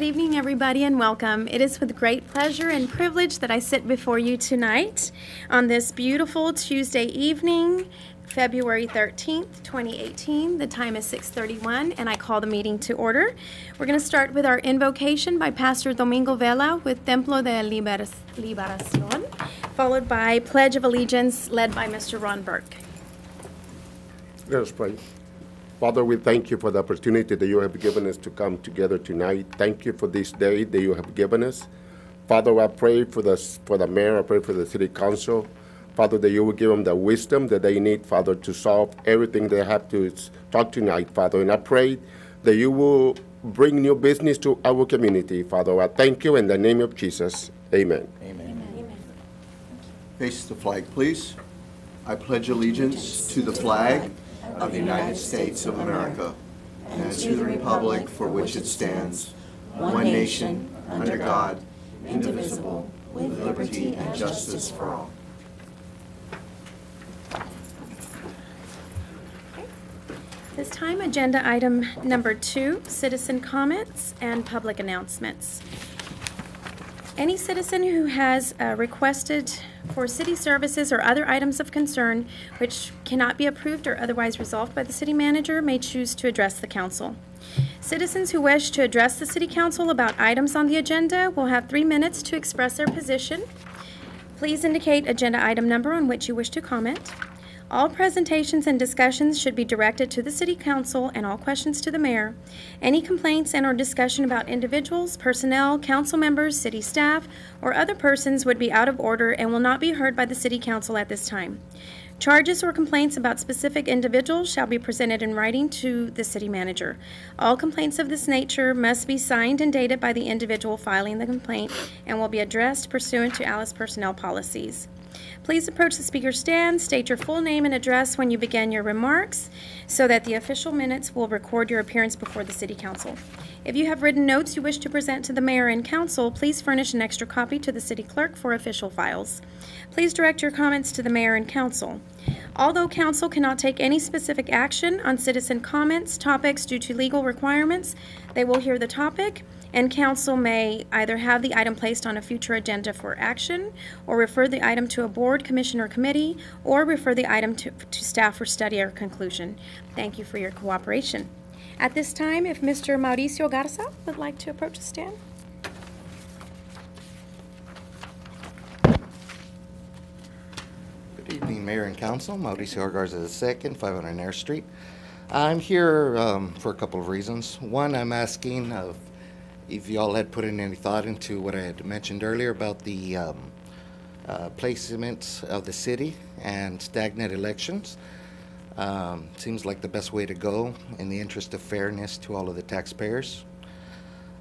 Good evening, everybody, and welcome. It is with great pleasure and privilege that I sit before you tonight on this beautiful Tuesday evening, February 13th, 2018. The time is 6:31, and I call the meeting to order. We're going to start with our invocation by Pastor Domingo Vela with Templo de Liber- Liberación, followed by Pledge of Allegiance led by Mr. Ron Burke. Let us pray. Father, we thank you for the opportunity that you have given us to come together tonight. Thank you for this day that you have given us. Father, I pray for the, for the mayor, I pray for the city council. Father, that you will give them the wisdom that they need, Father, to solve everything they have to talk tonight, Father. And I pray that you will bring new business to our community, Father. I thank you in the name of Jesus. Amen. Amen. Face the flag, please. I pledge allegiance to the flag of the United States of America and to the republic for which it stands, one nation, under God, indivisible, with liberty and justice for all. This time, agenda item number two, citizen comments and public announcements. Any citizen who has uh, requested for city services or other items of concern which cannot be approved or otherwise resolved by the city manager may choose to address the council. Citizens who wish to address the city council about items on the agenda will have three minutes to express their position. Please indicate agenda item number on which you wish to comment. All presentations and discussions should be directed to the City Council and all questions to the Mayor. Any complaints and/or discussion about individuals, personnel, council members, city staff, or other persons would be out of order and will not be heard by the City Council at this time. Charges or complaints about specific individuals shall be presented in writing to the City Manager. All complaints of this nature must be signed and dated by the individual filing the complaint and will be addressed pursuant to Alice Personnel Policies. Please approach the speaker stand, state your full name and address when you begin your remarks so that the official minutes will record your appearance before the City Council. If you have written notes you wish to present to the Mayor and Council, please furnish an extra copy to the City Clerk for official files. Please direct your comments to the Mayor and Council. Although Council cannot take any specific action on citizen comments, topics due to legal requirements, they will hear the topic and council may either have the item placed on a future agenda for action, or refer the item to a board, commission, or committee, or refer the item to, to staff for study or conclusion. Thank you for your cooperation. At this time, if Mr. Mauricio Garza would like to approach the stand. Good evening, Mayor and Council. Mauricio Garza II, 500 Air Street. I'm here um, for a couple of reasons. One, I'm asking if y'all had put in any thought into what I had mentioned earlier about the um, uh, placements of the city and stagnant elections. Um, seems like the best way to go in the interest of fairness to all of the taxpayers.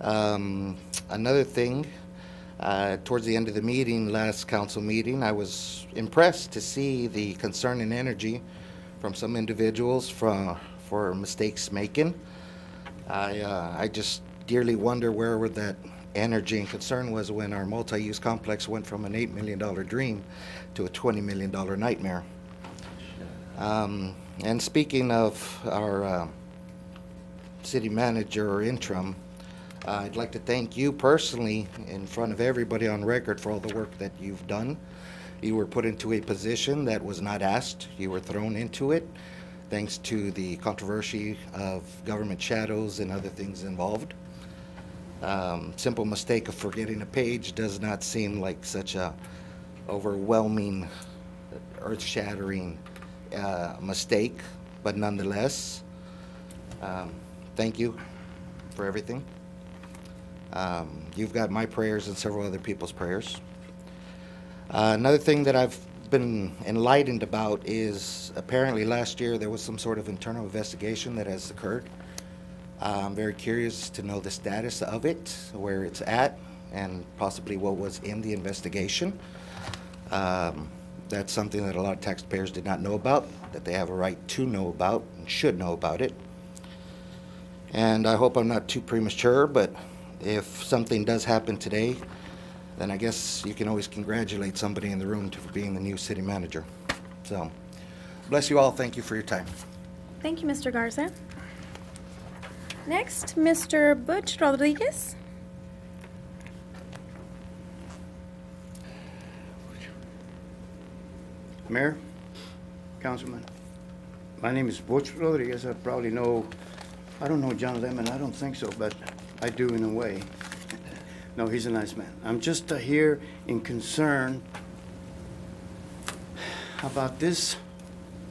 Um, another thing, uh, towards the end of the meeting, last council meeting, I was impressed to see the concern and energy from some individuals for, for mistakes making. I, uh, I just dearly wonder where that energy and concern was when our multi-use complex went from an $8 million dream to a $20 million nightmare. Um, and speaking of our uh, city manager or interim, uh, I'd like to thank you personally in front of everybody on record for all the work that you've done. You were put into a position that was not asked. You were thrown into it thanks to the controversy of government shadows and other things involved. Um, simple mistake of forgetting a page does not seem like such a overwhelming, earth-shattering uh, mistake, but nonetheless, um, thank you for everything. Um, you've got my prayers and several other people's prayers. Uh, another thing that I've been enlightened about is apparently last year there was some sort of internal investigation that has occurred uh, I'm very curious to know the status of it, where it's at, and possibly what was in the investigation. Um, that's something that a lot of taxpayers did not know about, that they have a right to know about and should know about it. And I hope I'm not too premature, but if something does happen today, then I guess you can always congratulate somebody in the room for being the new city manager. So, bless you all. Thank you for your time. Thank you, Mr. Garza. Next, Mr. Butch Rodriguez. Mayor, Councilman, my name is Butch Rodriguez. I probably know, I don't know John Lemon, I don't think so, but I do in a way. No, he's a nice man. I'm just uh, here in concern about this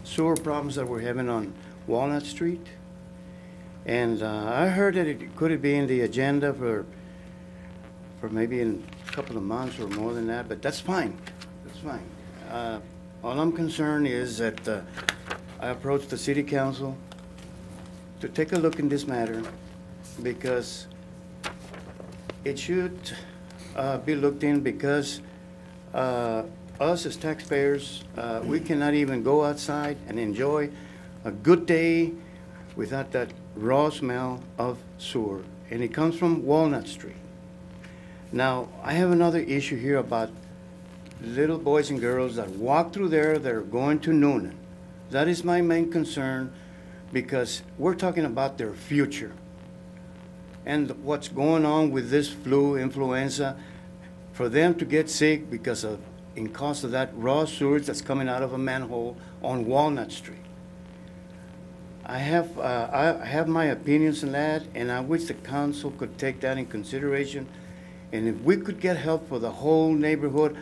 sewer problems that we're having on Walnut Street. And uh, I heard that it, could it be in the agenda for, for maybe in a couple of months or more than that, but that's fine, that's fine. Uh, All I'm concerned is that uh, I approached the city council to take a look in this matter because it should uh, be looked in because uh, us as taxpayers, uh, we cannot even go outside and enjoy a good day without that raw smell of sewer. And it comes from Walnut Street. Now, I have another issue here about little boys and girls that walk through there that are going to Noonan. That is my main concern because we're talking about their future. And what's going on with this flu, influenza, for them to get sick because of, in cause of that raw sewage that's coming out of a manhole on Walnut Street. I have, uh, I have my opinions on that, and I wish the council could take that in consideration. And if we could get help for the whole neighborhood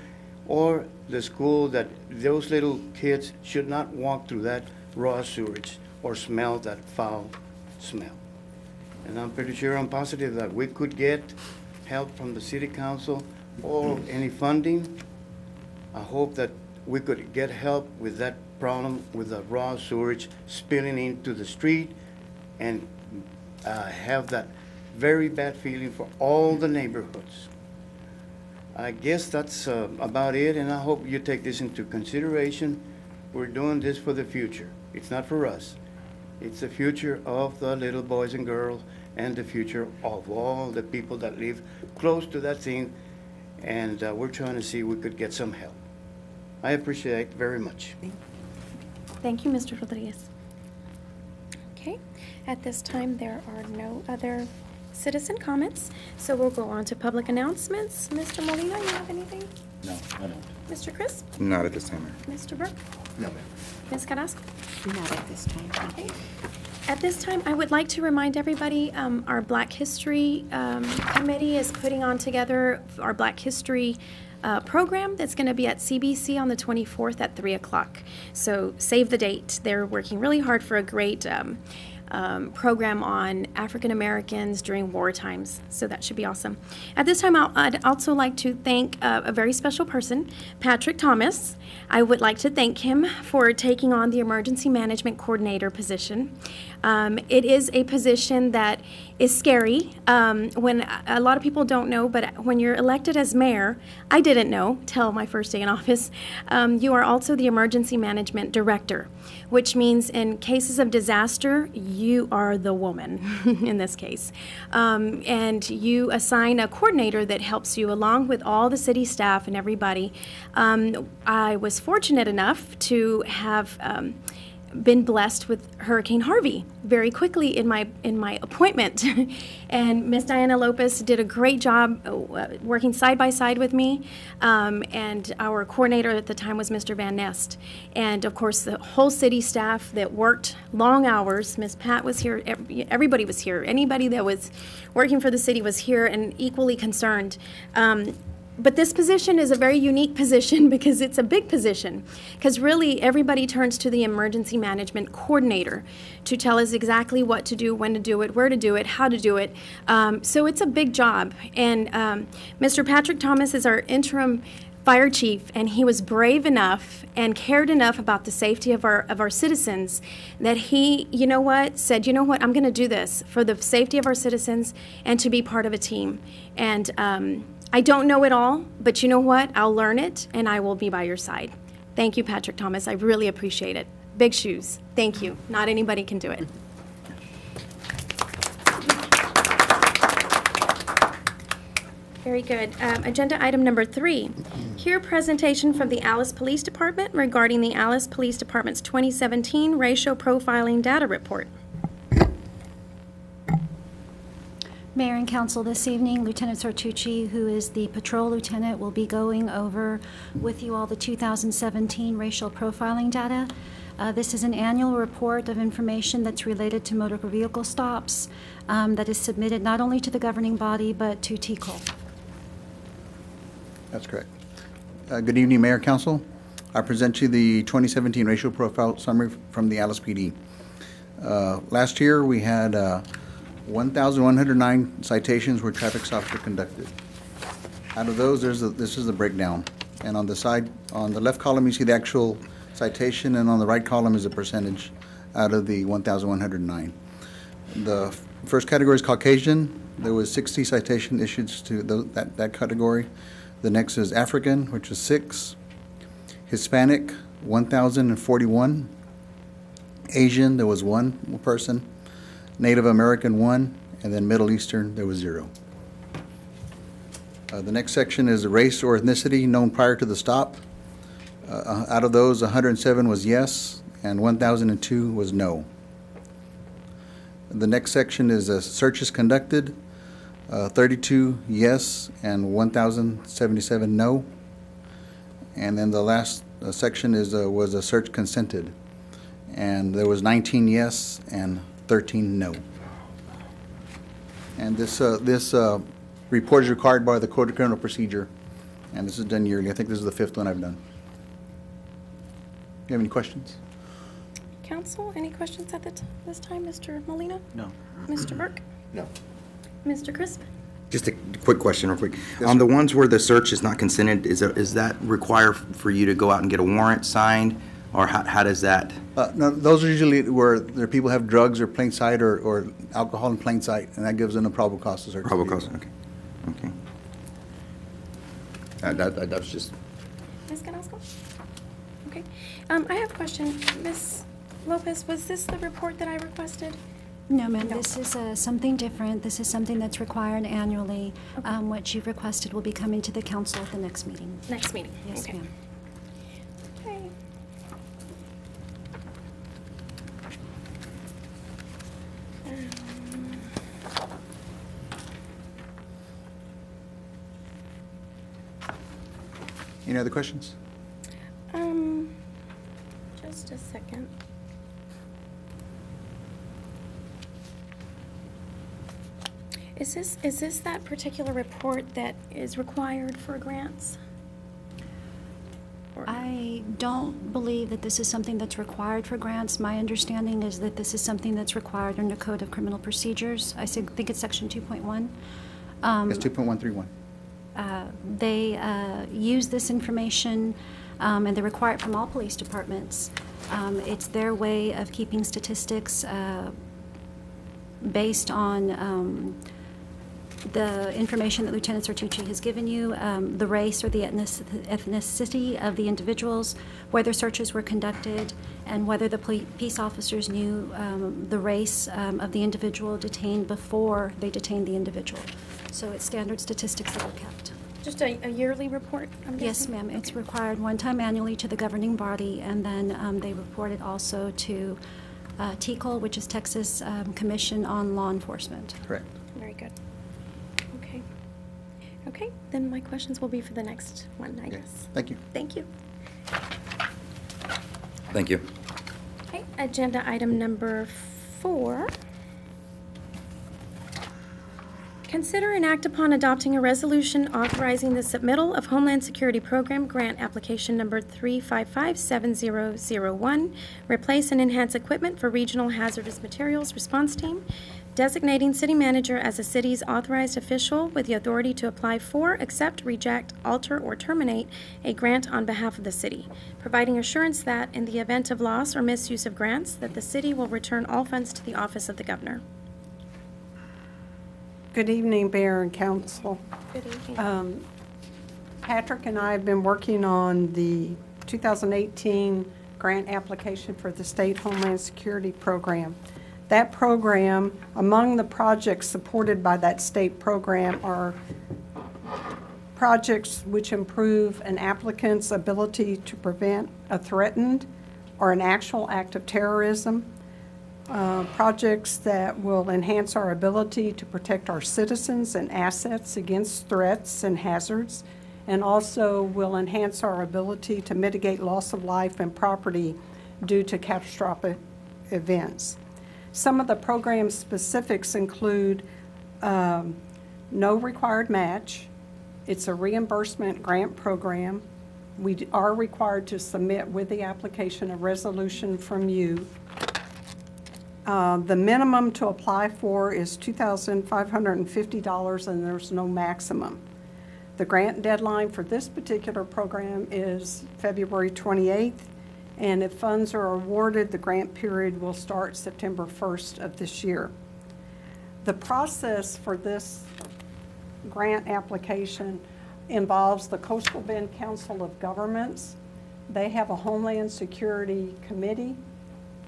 or the school, that those little kids should not walk through that raw sewage or smell that foul smell. And I'm pretty sure, I'm positive that we could get help from the city council or any funding. I hope that we could get help with that problem with the raw sewage spilling into the street and uh, have that very bad feeling for all the neighborhoods. I guess that's uh, about it, and I hope you take this into consideration. We're doing this for the future. It's not for us. It's the future of the little boys and girls and the future of all the people that live close to that thing. And uh, we're trying to see if we could get some help. I appreciate it very much. Thank you, Mr. Rodriguez. Okay, at this time, there are no other citizen comments, so we'll go on to public announcements. Mr. Molina, you have anything? No, I don't. Mr. Crisp? Not at this time, Mr. Burke? No, ma'am. Ms. Carrasco? Not at this time, thank you. At this time, I would like to remind everybody, um, our Black History um, Committee is putting on together our Black History uh, program that's going to be at CBC on the 24th at 3 o'clock. So save the date. They're working really hard for a great um, um, program on African Americans during war times. So that should be awesome. At this time, I'll, I'd also like to thank uh, a very special person, Patrick Thomas. I would like to thank him for taking on the Emergency Management Coordinator position. Um, it is a position that is scary. Um, when a lot of people don't know, but when you're elected as mayor, I didn't know till my first day in office. Um, you are also the emergency management director, which means in cases of disaster, you are the woman in this case, um, and you assign a coordinator that helps you along with all the city staff and everybody. Um, I was fortunate enough to have um, been blessed with Hurricane Harvey very quickly in my in my appointment, and Miss Diana Lopez did a great job uh, working side by side with me, um, and our coordinator at the time was Mr. Van Nest, and of course the whole city staff that worked long hours. Miss Pat was here. Everybody was here. Anybody that was working for the city was here and equally concerned. Um, but this position is a very unique position because it's a big position. Because really, everybody turns to the emergency management coordinator to tell us exactly what to do, when to do it, where to do it, how to do it. Um, so it's a big job. And um, Mr. Patrick Thomas is our interim fire chief, and he was brave enough and cared enough about the safety of our of our citizens that he, you know what, said, you know what, I'm going to do this for the safety of our citizens and to be part of a team. And um, I don't know it all, but you know what? I'll learn it and I will be by your side. Thank you, Patrick Thomas. I really appreciate it. Big shoes. Thank you. Not anybody can do it. Very good. Um, agenda item number three. Hear presentation from the Alice Police Department regarding the Alice Police Department's 2017 Racial Profiling Data Report. Mayor and Council, this evening, Lieutenant Sartucci, who is the patrol lieutenant, will be going over with you all the 2017 racial profiling data. Uh, This is an annual report of information that's related to motor vehicle stops um, that is submitted not only to the governing body, but to TCOLE. That's correct. Uh, Good evening, Mayor, Council. I present you the 2017 racial profile summary from the Alice PD. Uh, Last year, we had uh, 1,109 citations where traffic stops were conducted. Out of those, there's, a- this is the breakdown. And on the side, on the left column, you see the actual citation, and on the right column is the percentage out of the 1,109. The first category is Caucasian. There was 60 citation issues to tho- that, that category. The next is African, which is six. Hispanic, 1,041. Asian, there was one person. Native American, one. And then Middle Eastern, there was zero. Uh, The next section is race or ethnicity known prior to the stop. Uh, Out of those, 107 was yes, and 1,002 was no. The next section is uh, searches conducted, uh, 32 yes and 1,077 no. And then the last uh, section is, uh, was a search consented, and there was 19 yes and 13 no. And this, uh, this uh, report is required by the Code of Criminal Procedure, and this is done yearly. I think this is the fifth one I've done. You have any questions? Council, any questions at the t- this time? Mr. Molina? No. Mr. Burke? No. Mr. Crisp? Just a quick question, real quick. On the ones where the search is not consented, is, there- is that require for you to go out and get a warrant signed? Or how, how does that? Uh, no, those are usually where there people have drugs or plain sight or, or alcohol in plain sight, and that gives them a probable cause to search. Probable cause, okay, okay. Uh, That, that that was just, Ms. Carrasco? Okay. Um, I have a question. Ms. Lopez, was this the report that I requested? No, ma'am, No. this is uh, something different. This is something that's required annually. Um, What you've requested will be coming to the council at the next meeting. Next meeting? Yes, Okay. ma'am. Okay. Any other questions? Um, just a second. Is this, is this that particular report that is required for grants? Or- I don't believe that this is something that's required for grants. My understanding is that this is something that's required under Code of Criminal Procedures. I think think it's Section 2.1. Um, It's 2.131. uh, They uh, use this information, um, and they require it from all police departments. Um, It's their way of keeping statistics uh, based on um, the information that Lieutenant Sertucci has given you, um, the race or the ethnicity of the individuals, whether searches were conducted, and whether the poli- peace officers knew um, the race um, of the individual detained before they detained the individual. So it's standard statistics that are kept. Just a, a yearly report, I'm Yes, guessing? ma'am, it's required one time annually to the governing body, and then um, they report it also to uh, TCOLE, which is Texas um, Commission on Law Enforcement. Correct. Very good. Okay. Okay, then my questions will be for the next one, I Okay. guess. Thank you. Thank you. thank you. Okay, agenda item number four. Consider and act upon adopting a resolution authorizing the submittal of Homeland Security Program Grant Application Number 3557001, replace and enhance equipment for Regional Hazardous Materials Response Team, designating city manager as the city's authorized official with the authority to apply for, accept, reject, alter, or terminate a grant on behalf of the city, providing assurance that, in the event of loss or misuse of grants, that the city will return all funds to the office of the governor. Good evening, Mayor and Council. Good evening. Um, Patrick and I have been working on the 2018 grant application for the State Homeland Security Program. That program, among the projects supported by that state program are projects which improve an applicant's ability to prevent a threatened or an actual act of terrorism, uh, projects that will enhance our ability to protect our citizens and assets against threats and hazards, and also will enhance our ability to mitigate loss of life and property due to catastrophic events. Some of the program specifics include um, no required match. It's a reimbursement grant program. We are required to submit with the application a resolution from you. Uh, The minimum to apply for is $2,550, and there's no maximum. The grant deadline for this particular program is February 28th, and if funds are awarded, the grant period will start September 1st of this year. The process for this grant application involves the Coastal Bend Council of Governments. They have a Homeland Security Committee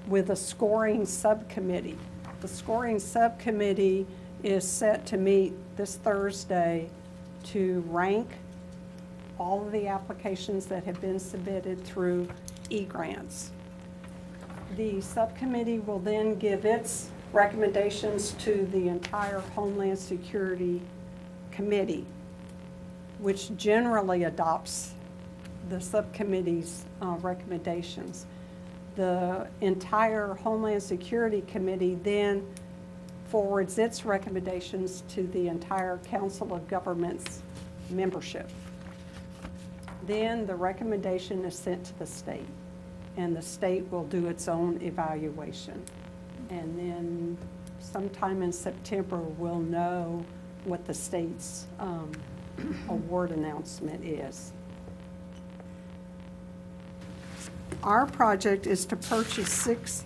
with a scoring subcommittee. The scoring subcommittee is set to meet this Thursday to rank all of the applications that have been submitted through e-grants. The subcommittee will then give its recommendations to the entire Homeland Security Committee, which generally adopts the subcommittee's uh, recommendations. The entire Homeland Security Committee then forwards its recommendations to the entire Council of Governments membership. Then the recommendation is sent to the state, and the state will do its own evaluation. And then sometime in September, we'll know what the state's um, award announcement is. Our project is to purchase six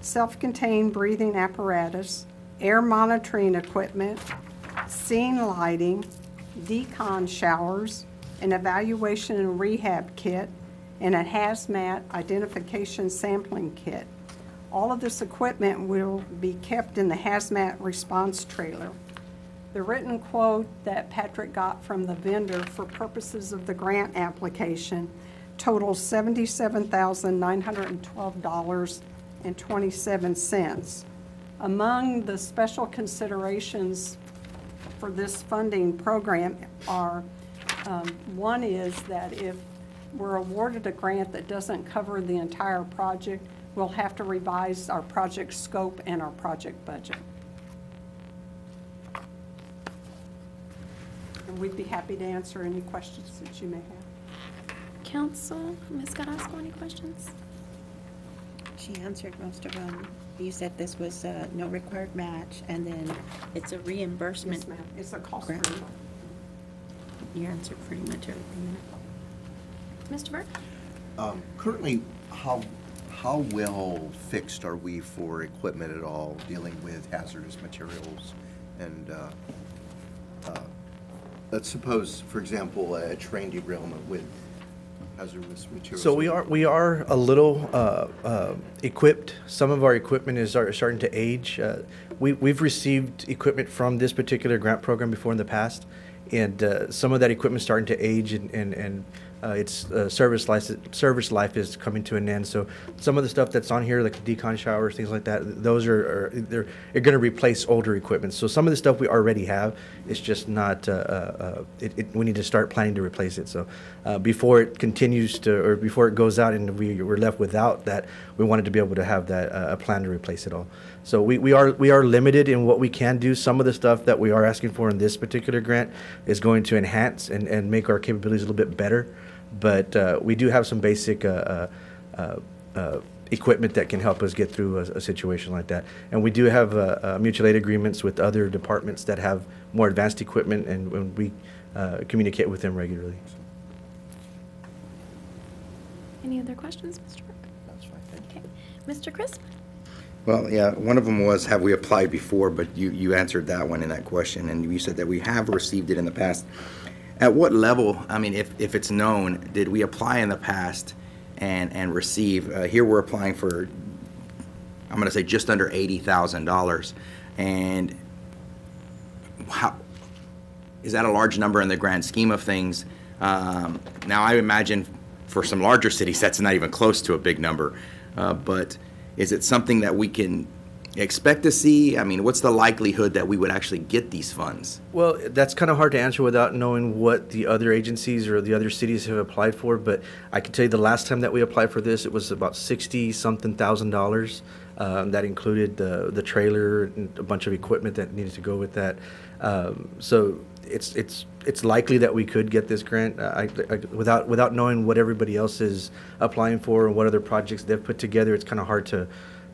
self-contained breathing apparatus, air monitoring equipment, scene lighting, decon showers, an evaluation and rehab kit, and a hazmat identification sampling kit. All of this equipment will be kept in the hazmat response trailer. The written quote that Patrick got from the vendor for purposes of the grant application totals $77,912.27. Among the special considerations for this funding program are, um, one is that if we're awarded a grant that doesn't cover the entire project, we'll have to revise our project scope and our project budget. And we'd be happy to answer any questions that you may have. Council, Ms. Carrasco, any questions? She answered most of them. You said this was uh, no required match, and then it's a reimbursement. Yes, ma'am. It's a cost Grant. You answered pretty much everything. Mr. Burke? Um, Currently, how, how well fixed are we for equipment at all dealing with hazardous materials? And uh, uh, let's suppose, for example, a train derailment with hazardous materials. So we are, we are a little uh, uh, equipped. Some of our equipment is starting to age. Uh, We, we've received equipment from this particular grant program before in the past, and uh, some of that equipment's starting to age and, and, and uh, its uh, service life, service life is coming to an end. So some of the stuff that's on here, like the decon showers, things like that, those are, are they're, they're going to replace older equipment. So some of the stuff we already have, it's just not. Uh, uh, uh, it, it, we need to start planning to replace it. So uh, before it continues to, or before it goes out and we we're left without that, we wanted to be able to have that a plan to replace it all. So we, we are we are limited in what we can do. Some of the stuff that we are asking for in this particular grant is going to enhance and, and make our capabilities a little bit better. But uh, we do have some basic uh, uh, uh, uh, equipment that can help us get through a, a situation like that. And we do have uh, uh, mutual aid agreements with other departments that have more advanced equipment, and, and we uh, communicate with them regularly. Any other questions, Mr. Burke? That's fine, thank you. Okay. Mr. Crisp? Well, yeah, one of them was, have we applied before? But you, you answered that one in that question, and you said that we have received it in the past. At what level, I mean, if, if it's known, did we apply in the past and, and receive? Uh, here we're applying for, I'm gonna say just under eighty thousand dollars. And how, is that a large number in the grand scheme of things? Um, now, I imagine for some larger cities, that's not even close to a big number. Uh, but is it something that we can expect to see? I mean, what's the likelihood that we would actually get these funds? Well, that's kind of hard to answer without knowing what the other agencies or the other cities have applied for. But I can tell you the last time that we applied for this, it was about sixty something thousand dollars. Um, that included the the trailer and a bunch of equipment that needed to go with that. Um, so it's it's it's likely that we could get this grant. I, I, without without knowing what everybody else is applying for and what other projects they've put together, it's kind of hard to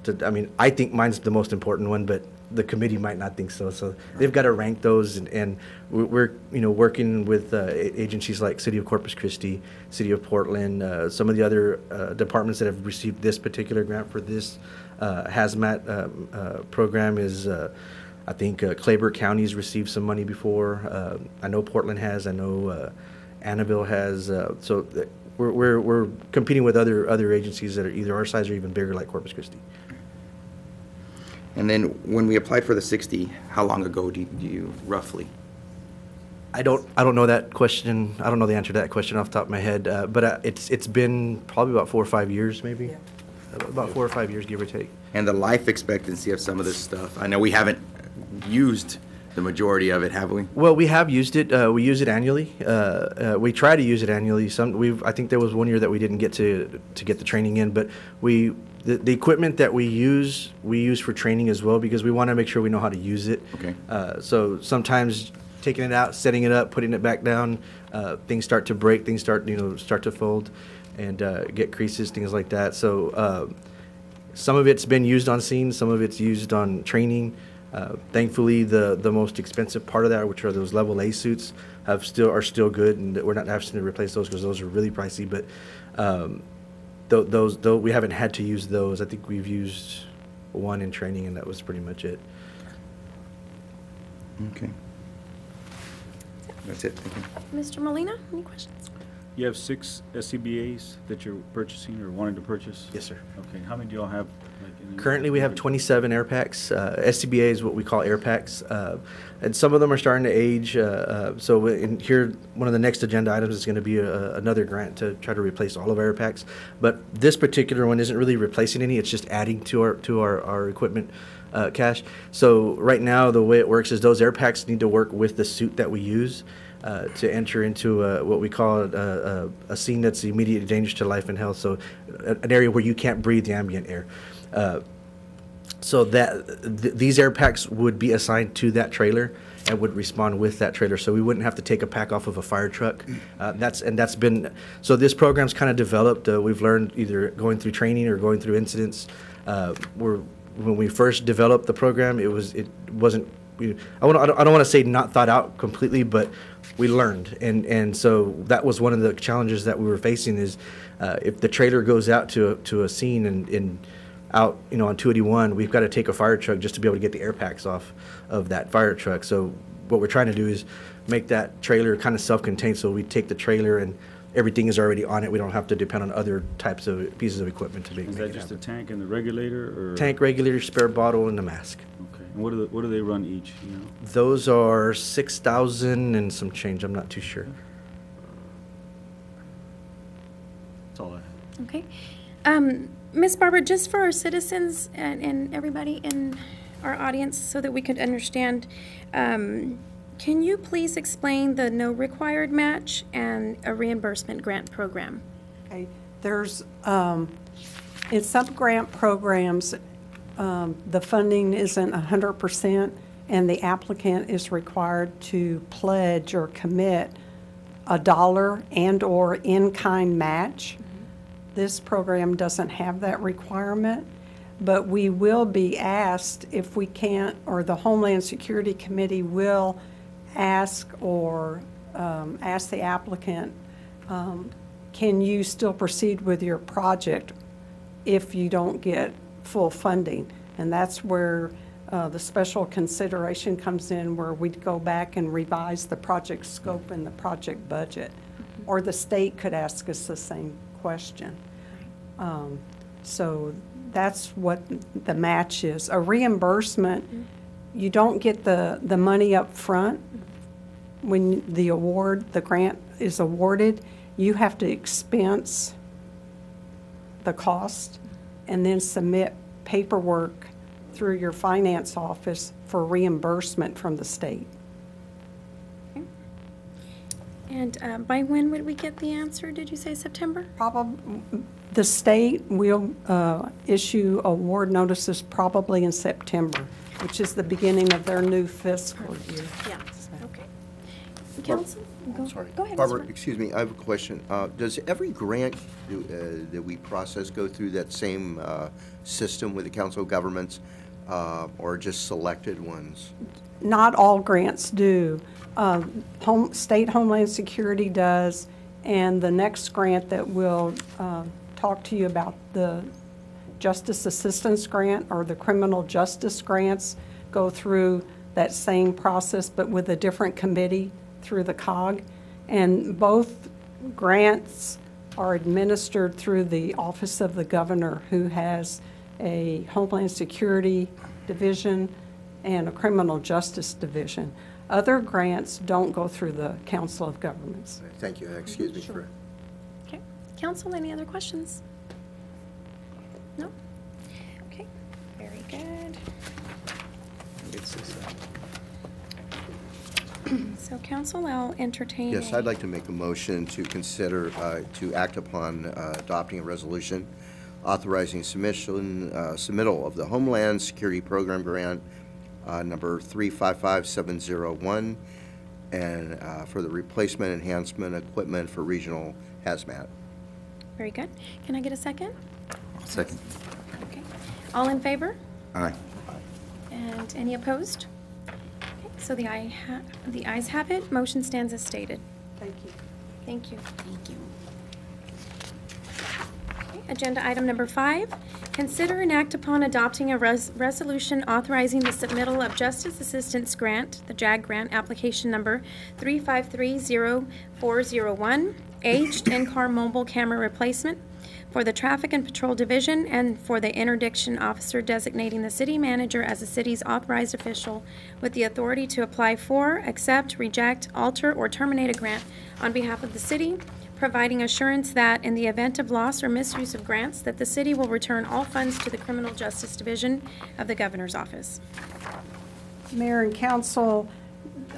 to, I mean, I think mine's the most important one, but the committee might not think so. So they've got to rank those, and, and we're, you know, working with uh, agencies like City of Corpus Christi, City of Portland, uh, some of the other uh, departments that have received this particular grant for this uh, hazmat um, uh, program is, uh, I think uh, Kleberg County's received some money before. I know Portland has. I know Annabelle has. So we're, we're, we're competing with other other agencies that are either our size or even bigger, like Corpus Christi. And then when we applied for the 60, how long ago do you, do you roughly? I don't, I don't know that question. I don't know the answer to that question off the top of my head. Uh, but uh, it's, it's been probably about four or five years, maybe. About four or five years, give or take. And the life expectancy of some of this stuff? I know we haven't used the majority of it, have we? Well, we have used it. Uh, we use it annually. Uh, uh, we try to use it annually. Some we I think there was one year that we didn't get to to get the training in, but we the, the equipment that we use we use for training as well because we want to make sure we know how to use it. Okay. Uh, so sometimes taking it out, setting it up, putting it back down, uh, things start to break, things start you know start to fold, and uh, get creases, things like that. So. Uh, some of it's been used on scene, some of it's used on training. Uh, thankfully, the, the most expensive part of that, which are those level A suits, have still are still good, and we're not having to replace those because those are really pricey. But um, tho- those though we haven't had to use those. I think we've used one in training, and that was pretty much it. Okay. That's it, thank you. Mr. Molina, any questions? You have six SCBA's that you're purchasing or wanting to purchase? Yes, sir. Okay, how many do y'all have? Currently, we have 27 air packs. Uh, SCBA is what we call air packs, uh, and some of them are starting to age. Uh, uh, so, in here, one of the next agenda items is going to be a, another grant to try to replace all of our air packs. But this particular one isn't really replacing any; it's just adding to our to our, our equipment uh, cache. So, right now, the way it works is those air packs need to work with the suit that we use. Uh, to enter into uh, what we call a, a, a scene that's immediately dangerous to life and health, so an area where you can't breathe the ambient air. Uh, so that th- these air packs would be assigned to that trailer and would respond with that trailer. So we wouldn't have to take a pack off of a fire truck. Uh, that's and that's been so this program's kind of developed. Uh, we've learned either going through training or going through incidents. Uh, we're when we first developed the program, it was it wasn't. We, I want I don't, don't want to say not thought out completely, but we learned, and and so that was one of the challenges that we were facing is uh, if the trailer goes out to a, to a scene and, and out, you know, on 281, we've got to take a fire truck just to be able to get the air packs off of that fire truck. So what we're trying to do is make that trailer kind of self-contained. So we take the trailer and everything is already on it. We don't have to depend on other types of pieces of equipment to make, Is that it just the tank and the regulator, or? Tank regulator, spare bottle, and the mask. Okay, and what do, the- what do they run each, you know? Those are 6,000 and some change. I'm not too sure. That's all I have. Okay. Um, Ms. Barber, just for our citizens and, and everybody in our audience so that we could understand, um, can you please explain the no required match and a reimbursement grant program? Okay, there's, um, in some grant programs, um, the funding isn't hundred percent, and the applicant is required to pledge or commit a dollar and/or in-kind match. This program doesn't have that requirement, but we will be asked if we can't, or the Homeland Security Committee will ask or um, ask the applicant, um, can you still proceed with your project if you don't get full funding? And that's where uh, the special consideration comes in, where we'd go back and revise the project scope and the project budget. Or the state could ask us the same question. Um, So that's what the match is. A reimbursement, you don't get the, the money up front when the award, the grant is awarded. You have to expense the cost and then submit paperwork through your finance office for reimbursement from the state. And uh, by when would we get the answer? Did you say September? Probably, the state will uh, issue award notices probably in September, which is the beginning of their new fiscal year. Yeah, okay. Council? Go Sorry. go ahead. Barbara, excuse me, I have a question. Uh, Does every grant do, uh, that we process go through that same uh, system with the council of governments, uh, or just selected ones? Not all grants do. Uh, Home, State Homeland Security does, and the next grant that we'll uh, talk to you about, the Justice Assistance Grant or the Criminal Justice Grants, go through that same process, but with a different committee through the COG. And both grants are administered through the Office of the Governor, who has a Homeland Security Division and a Criminal Justice Division. Other grants don't go through the Council of Governments. Thank you, excuse me for... Council, any other questions? No? Okay, very good. So council, I'll entertain. Yes, I'd like to make a motion to consider, uh, to act upon uh, adopting a resolution authorizing submission, uh, submittal of the Homeland Security Program Grant uh, number 355701, and uh, for the replacement enhancement equipment for regional hazmat. Very good. Can I get a second? Second. Okay. All in favor? Aye. And any opposed? Okay, So the eye ha, the ayes have it. Motion stands as stated. Thank you. Thank you. Thank you. Agenda item number five, consider and act upon adopting a res- resolution authorizing the submittal of Justice Assistance Grant, the JAG Grant, application number 3530401, aged in-car mobile camera replacement for the Traffic and Patrol Division and for the interdiction officer designating the city manager as the city's authorized official with the authority to apply for, accept, reject, alter, or terminate a grant on behalf of the city, providing assurance that in the event of loss or misuse of grants, that the city will return all funds to the Criminal Justice Division of the Governor's Office. Mayor and council,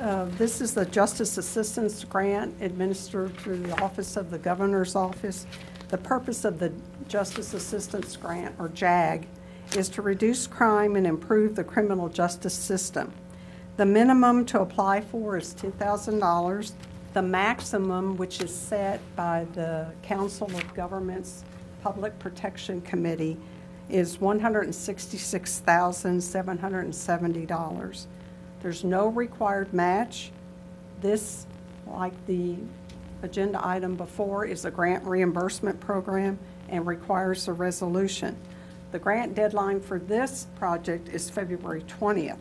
uh, this is the Justice Assistance Grant administered through the Office of the Governor's Office. The purpose of the Justice Assistance Grant, or JAG, is to reduce crime and improve the criminal justice system. The minimum to apply for is $10,000. The maximum, which is set by the Council of Governments Public Protection Committee, is $166,770. There's no required match. This, like the agenda item before, is a grant reimbursement program and requires a resolution. The grant deadline for this project is February 20th.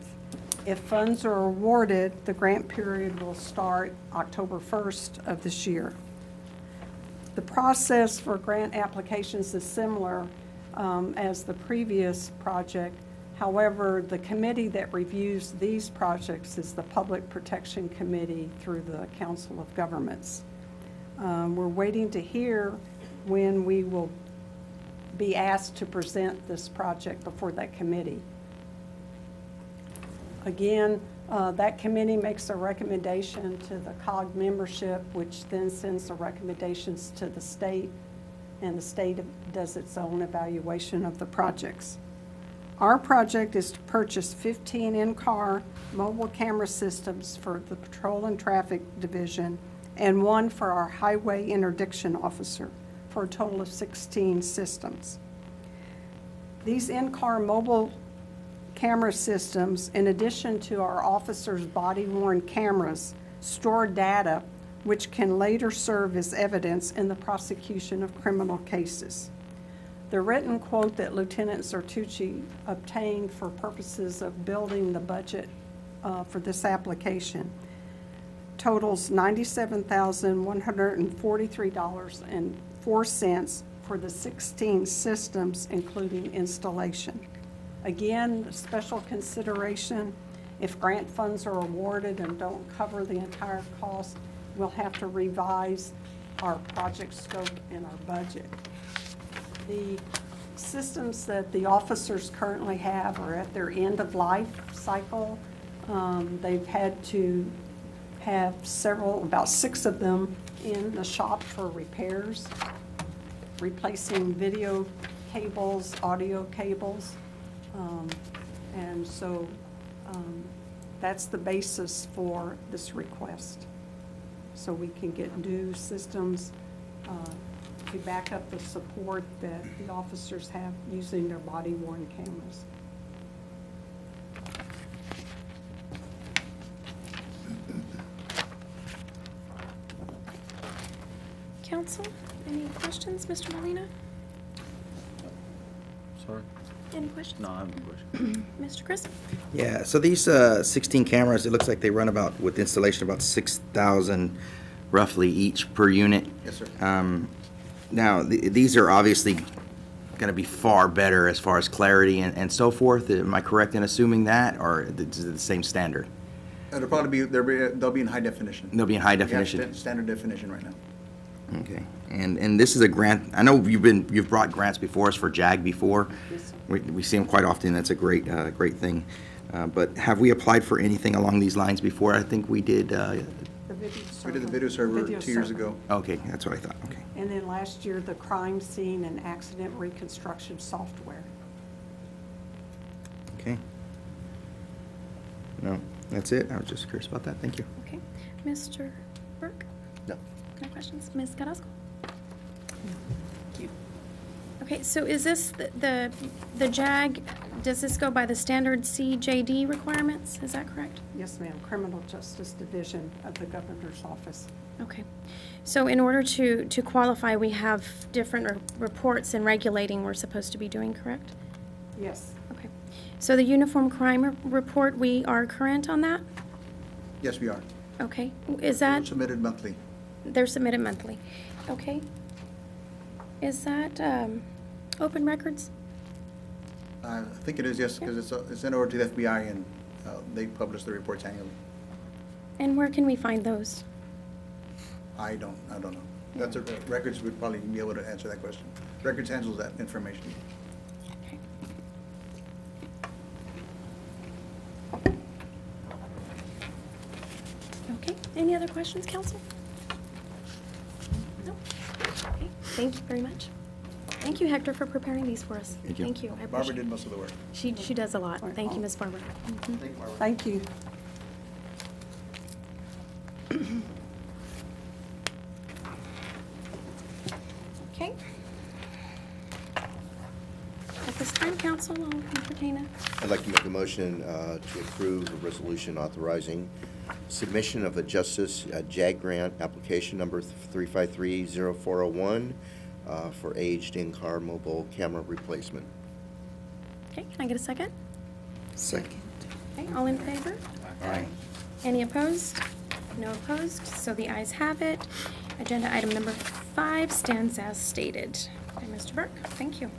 If funds are awarded, the grant period will start October 1st of this year. The process for grant applications is similar um, as the previous project. However, the committee that reviews these projects is the Public Protection Committee through the Council of Governments. Um, We're waiting to hear when we will be asked to present this project before that committee. Again, uh, that committee makes a recommendation to the COG membership, which then sends the recommendations to the state, and the state does its own evaluation of the projects. Our project is to purchase 15 in-car mobile camera systems for the Patrol and Traffic Division and one for our Highway Interdiction Officer, for a total of 16 systems. These in-car mobile camera systems, in addition to our officers' body-worn cameras, store data which can later serve as evidence in the prosecution of criminal cases. The written quote that Lieutenant Certucci obtained for purposes of building the budget uh, for this application totals $97,143.04 for the 16 systems, including installation. Again, special consideration, if grant funds are awarded and don't cover the entire cost, we'll have to revise our project scope and our budget. The systems that the officers currently have are at their end of life cycle. Um, They've had to have several, about six of them in the shop for repairs, replacing video cables, audio cables. Um, And so um, that's the basis for this request. So we can get new systems uh, to back up the support that the officers have using their body worn cameras. Council, any questions, Mr. Molina? Sorry? Any questions? No, I have no question. Mr. Crisp? Yeah, so these uh, 16 cameras, it looks like they run about, with installation, about 6,000 roughly each per unit. Yes, sir. Um, Now, th- these are obviously going to be far better as far as clarity and and so forth. Am I correct in assuming that, or is it the same standard? It'll probably be, they'll be, they'll be in high definition. They'll be in high We have definition? sta- Standard definition right now. Okay, and, and this is a grant, I know you've been, you've brought grants before us for JAG before. Yes. We, we see them quite often, that's a great, uh, great thing. Uh, But have we applied for anything along these lines before? I think we did, uh, The video We did the video server Video two years server. ago. okay, that's what I thought, okay. And then last year, the crime scene and accident reconstruction software. Okay. No, that's it, I was just curious about that, thank you. Okay. Mr. Burke? No. No questions? Ms. Carrasco? Okay, so is this the- the, the JAG, does this go by the standard CJD requirements? Is that correct? Yes, ma'am, Criminal Justice Division of the Governor's Office. Okay. So in order to, to qualify, we have different r- reports and regulating we're supposed to be doing, correct? Yes, Okay. So the uniform crime r- report, we are current on that? Yes, we are. Okay. Is that? Submitted monthly. They're submitted monthly. Okay. Is that um, open records? I think it is, yes, because it's, uh, it's sent over to the FBI and uh, they publish the reports annually. And where can we find those? I don't, I don't know. That's, a- records would probably be able to answer that question. Records handles that information. Okay. Okay, any other questions, council? No? Okay, thank you very much. Thank you, Hector, for preparing these for us. Thank you. Thank you, I Barbara did most of the work. She, she does a lot. Thank you, Ms. Barber. Mhm. Thank you, Barbara. thank you. Okay. At this time, council, I'll entertain a I'd like to make a motion uh, to approve a resolution authorizing submission of a Justice uh, JAG grant application number 3530401 uh, for aged in-car mobile camera replacement. Okay, can I get a second? Second. Okay, all in favor? Aye. Any opposed? No opposed, so the ayes have it. Agenda item number five stands as stated by Mr. Burke. Thank you.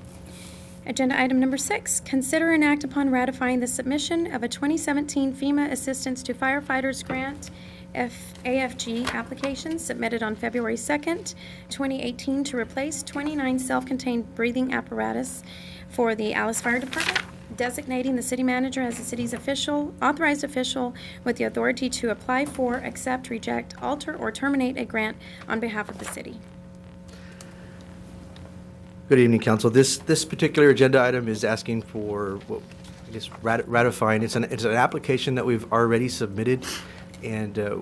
Agenda item number six, consider and act upon ratifying the submission of a 2017 FEMA Assistance to Firefighters Grant, F- AFG application submitted on February 2nd, 2018 to replace 29 self-contained breathing apparatus for the Alice Fire Department, designating the city manager as the city's official, authorized official with the authority to apply for, accept, reject, alter, or terminate a grant on behalf of the city. Good evening, council. This, this particular agenda item is asking for, well, I guess rat- ratifying, it's an, it's an application that we've already submitted. And uh,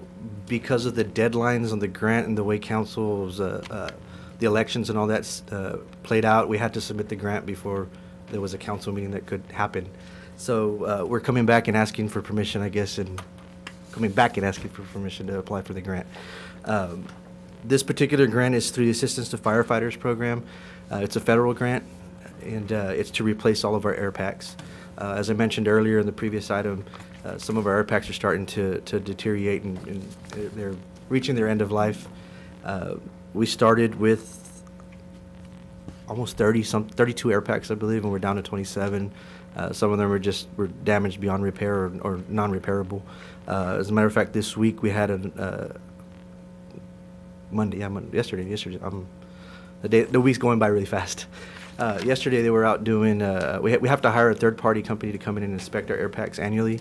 because of the deadlines on the grant and the way council's, uh, uh, the elections and all that uh, played out, we had to submit the grant before there was a council meeting that could happen. So uh, we're coming back and asking for permission, I guess, and coming back and asking for permission to apply for the grant. Um, This particular grant is through the Assistance to Firefighters Program. Uh, It's a federal grant, and it's to replace all of our air packs. As I mentioned earlier in the previous item, uh, some of our air packs are starting to to deteriorate, and and they're reaching their end of life. Uh, We started with almost 30, some 32 air packs, I believe, and we're down to 27. Uh, some of them are just were damaged beyond repair or, or non-repairable. Uh, as a matter of fact, this week we had a uh, Monday, yeah, Mon- yesterday, yesterday. Um, the day, the week's going by really fast. Uh, yesterday, they were out doing, we, ha- we have to hire a third-party company to come in and inspect our air packs annually.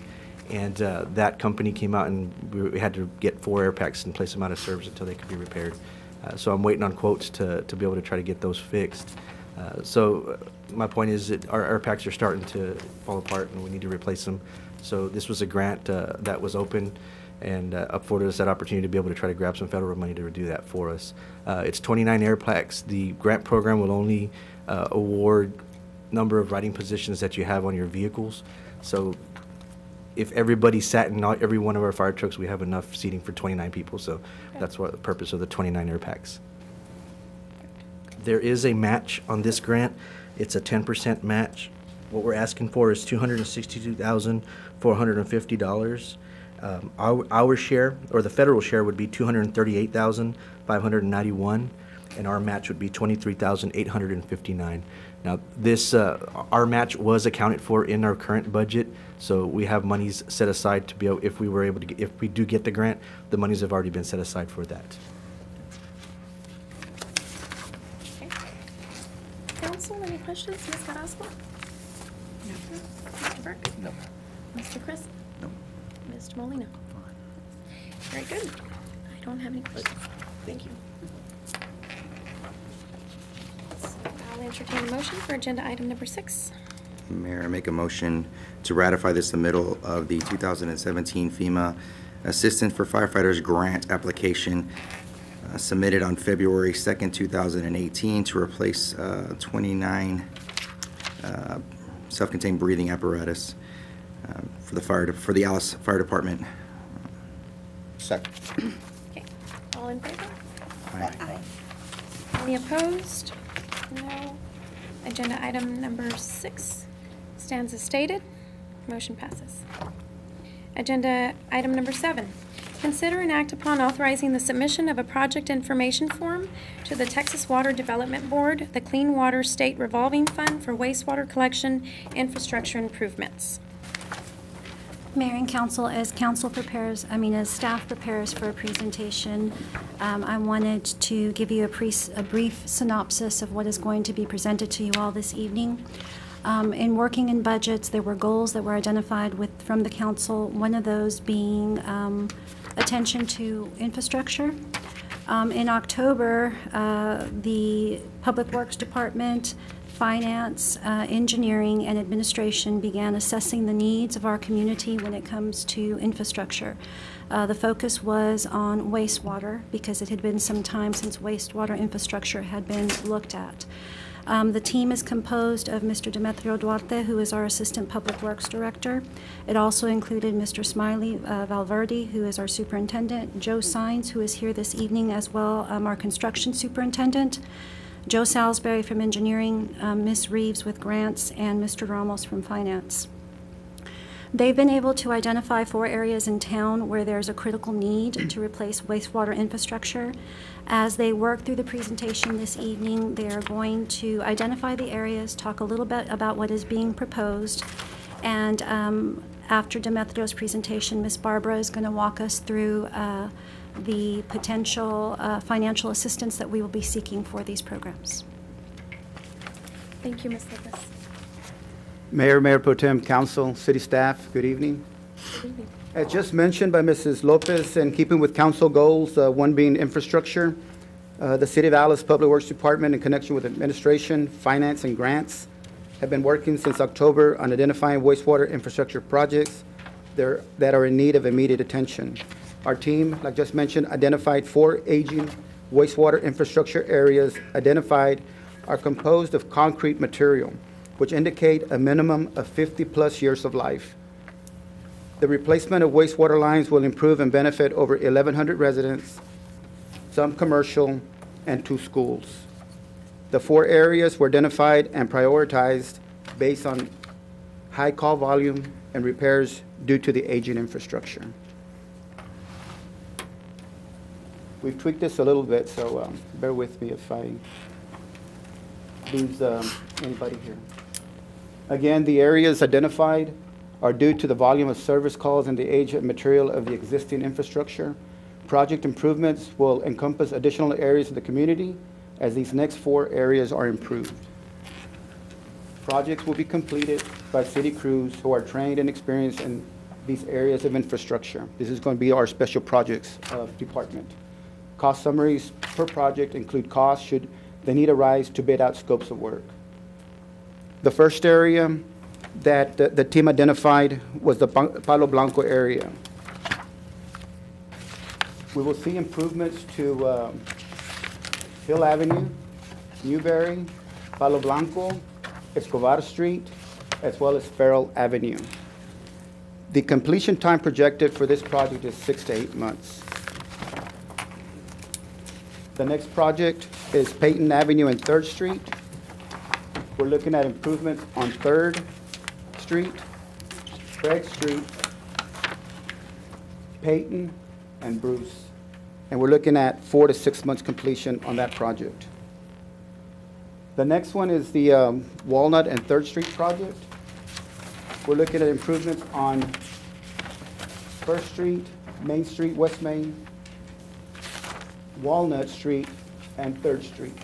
And uh, that company came out and we, had to get four air packs and place them out of service until they could be repaired. Uh, so I'm waiting on quotes to, to be able to try to get those fixed. Uh, so uh, my point is that our air packs are starting to fall apart and we need to replace them. So this was a grant uh, that was open and uh, afforded us that opportunity to be able to try to grab some federal money to do that for us. It's 29 air packs. The grant program will only award number of riding positions that you have on your vehicles. So if everybody sat in all- every one of our fire trucks, we have enough seating for 29 people. So that's what the purpose of the 29 air packs. There is a match on this grant. It's a 10% match. What we're asking for is $262,450. Um, Our, our share, or the federal share, would be 238,591, and our match would be 23,859. Now, this, uh, our match was accounted for in our current budget, so we have monies set aside to be, able if we were able to, get- if we do get the grant, the monies have already been set aside for that. Okay. Council, any questions? Ms. Carrasco? No. Mr. Burke? No. Mr. Crisp? No. Mr. Molina? Very good. I don't have any questions. Thank you. So I'll entertain a motion for agenda item number six. Mayor, I make a motion to ratify this the submittal of the 2017 FEMA Assistance for Firefighters Grant application uh, submitted on February 2nd, 2018 to replace uh, 29 uh, self-contained breathing apparatus uh, for the fire, for the Alice Fire Department. Second. Okay. All in favor? Aye. Any opposed? No. Agenda item number six stands as stated. Motion passes. Agenda item number seven. Consider and act upon authorizing the submission of a project information form to the Texas Water Development Board, the Clean Water State Revolving Fund for wastewater collection infrastructure improvements. Mayor and council, as council prepares, I mean, as staff prepares for a presentation, um, I wanted to give you a pre- a brief synopsis of what is going to be presented to you all this evening. Um, In working in budgets, there were goals that were identified with, from the council, one of those being um, attention to infrastructure. Um, In October, uh, the Public Works Department, Finance, uh, Engineering, and Administration began assessing the needs of our community when it comes to infrastructure. Uh, The focus was on wastewater because it had been some time since wastewater infrastructure had been looked at. Um, The team is composed of Mr. Demetrio Duarte, who is our Assistant Public Works Director. It also included Mr. Smiley uh, Valverde, who is our Superintendent, Joe Sines, who is here this evening, as well, um, our Construction Superintendent, Joe Salisbury from Engineering, um, Ms. Reeves with Grants, and Mr. Ramos from Finance. They've been able to identify four areas in town where there's a critical need to replace wastewater infrastructure. As they work through the presentation this evening, they are going to identify the areas, talk a little bit about what is being proposed, and um, after Demetrio's presentation, Ms. Barbara is going to walk us through uh, the potential uh, financial assistance that we will be seeking for these programs. Thank you, Ms. Lopez. Mayor, Mayor Pro Tem, Council, City Staff, good evening. Good evening. As just mentioned by Mrs. Lopez, in keeping with council goals, uh, one being infrastructure, uh, the City of Alice Public Works Department, in connection with administration, finance, and grants, have been working since October on identifying wastewater infrastructure projects there- that are in need of immediate attention. Our team, like just mentioned, identified four aging wastewater infrastructure areas identified are composed of concrete material, which indicate a minimum of 50-plus years of life. The replacement of wastewater lines will improve and benefit over 1,100 residents, some commercial, and two schools. The four areas were identified and prioritized based on high call volume and repairs due to the aging infrastructure. We've tweaked this a little bit, so um, bear with me if I lose um, anybody here. Again, the areas identified are due to the volume of service calls and the age and material of the existing infrastructure. Project improvements will encompass additional areas of the community as these next four areas are improved. Projects will be completed by city crews who are trained and experienced in these areas of infrastructure. This is going to be our special projects uh, department. Cost summaries per project include costs should the need arise to bid out scopes of work. The first area that the, the team identified was the Palo Blanco area. We will see improvements to um, Hill Avenue, Newberry, Palo Blanco, Escobar Street, as well as Farrell Avenue. The completion time projected for this project is six to eight months. The next project is Peyton Avenue and Third Street. We're looking at improvements on Third Street, Craig Street, Peyton, and Bruce. And we're looking at four to six months completion on that project. The next one is the um, Walnut and Third Street project. We're looking at improvements on First Street, Main Street, West Main, Walnut Street, and Third Street.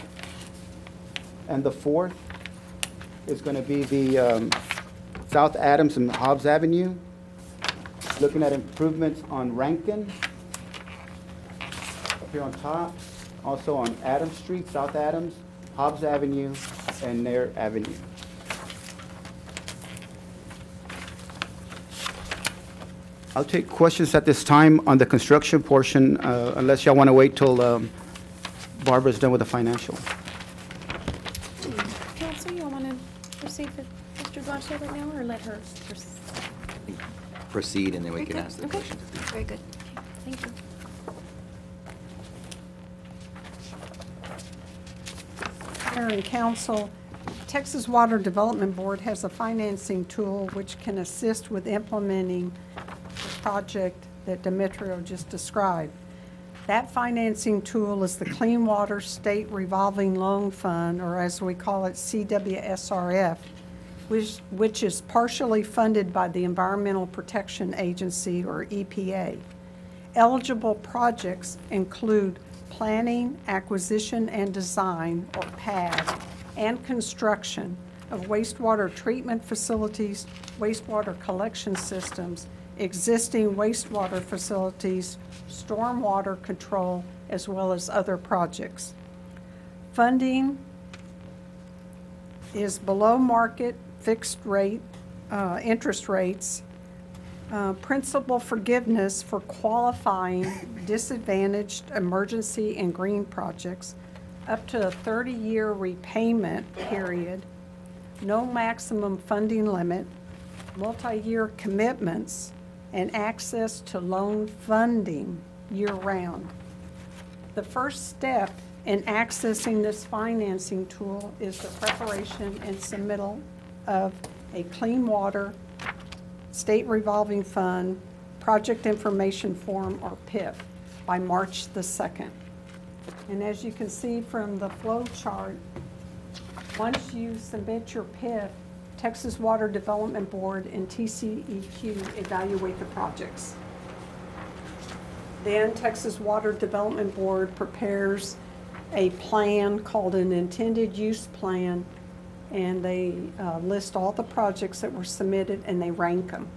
And the fourth is going to be the um, South Adams and Hobbs Avenue. Looking at improvements on Rankin, up here on top, also on Adams Street, South Adams, Hobbs Avenue, and Nair Avenue. I'll take questions at this time on the construction portion, uh, unless y'all want to wait till um, Barbara's done with the financial. Council, you want to proceed with Mr. Blanchard right now, or let her? proceed? Proceed, and then we can Okay, ask the okay. questions. Very good. Thank you. Mayor and council, Texas Water Development Board has a financing tool which can assist with implementing the project that Demetrio just described. That financing tool is the Clean Water State Revolving Loan Fund, or as we call it, CWSRF, which, which is partially funded by the Environmental Protection Agency, or EPA. Eligible projects include planning, acquisition, and design, or PAD, and construction of wastewater treatment facilities, wastewater collection systems, existing wastewater facilities, stormwater control, as well as other projects. Funding is below market fixed rate, uh, interest rates, uh, principal forgiveness for qualifying disadvantaged emergency and green projects, up to a 30-year repayment period, no maximum funding limit, multi-year commitments, and access to loan funding year-round. The first step in accessing this financing tool is the preparation and submittal of a clean water State Revolving Fund Project Information Form, or PIF, by March the 2nd. And as you can see from the flow chart, once you submit your PIF, Texas Water Development Board and TCEQ evaluate the projects. Then Texas Water Development Board prepares a plan called an intended use plan, and they uh, list all the projects that were submitted and they rank them.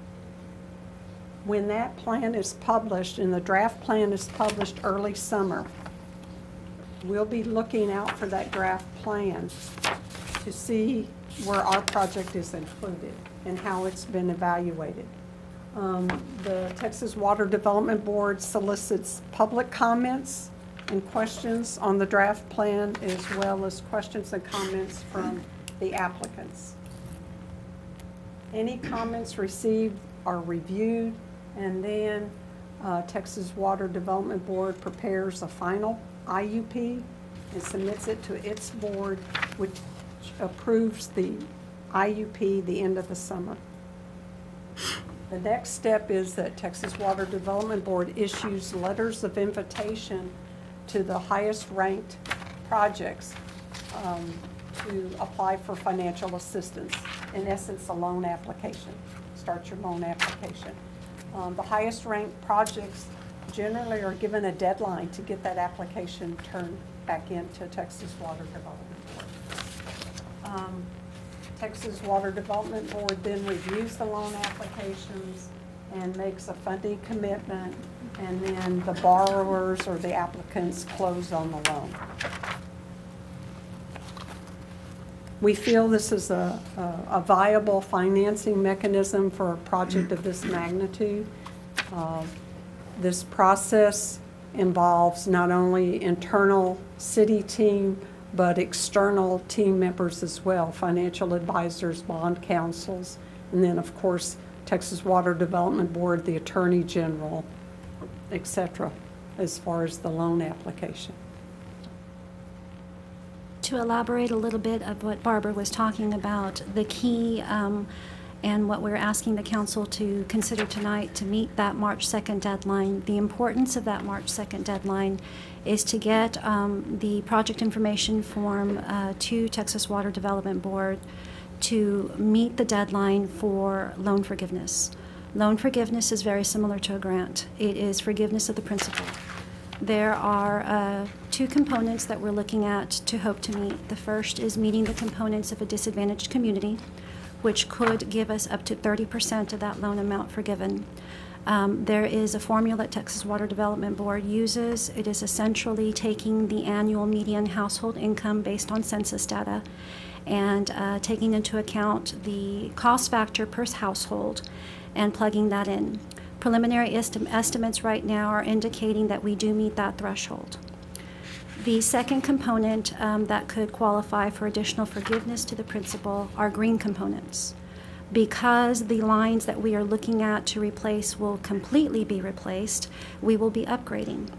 When that plan is published, and the draft plan is published early summer, we'll be looking out for that draft plan to see where our project is included and how it's been evaluated. Um, The Texas Water Development Board solicits public comments and questions on the draft plan, as well as questions and comments from the applicants. Any comments received are reviewed, and then uh, Texas Water Development Board prepares a final IUP and submits it to its board, which approves the IUP the end of the summer. The next step is that Texas Water Development Board issues letters of invitation to the highest ranked projects um, to apply for financial assistance. In essence, a loan application. Start your loan application. Um, The highest ranked projects generally are given a deadline to get that application turned back into Texas Water Development. Um, Texas Water Development Board then reviews the loan applications and makes a funding commitment, and then the borrowers or the applicants close on the loan. We feel this is a, a- a viable financing mechanism for a project of this magnitude. Uh, This process involves not only internal city team, but external team members as well, financial advisors, bond counsels, and then, of course, Texas Water Development Board, the Attorney General, et cetera, as far as the loan application. To elaborate a little bit of what Barbara was talking about, the key um, and what we're asking the council to consider tonight to meet that March 2nd deadline, the importance of that March 2nd deadline is to get um, the project information form uh, to Texas Water Development Board to meet the deadline for loan forgiveness. Loan forgiveness is very similar to a grant. It is forgiveness of the principal. There are uh, two components that we're looking at to hope to meet. The first is meeting the components of a disadvantaged community, which could give us up to 30% of that loan amount forgiven. Um, there is a formula that Texas Water Development Board uses. It is essentially taking the annual median household income based on census data and uh, taking into account the cost factor per household and plugging that in. Preliminary estim- estimates right now are indicating that we do meet that threshold. The second component um, that could qualify for additional forgiveness to the principal are green components. Because the lines that we are looking at to replace will completely be replaced, we will be upgrading.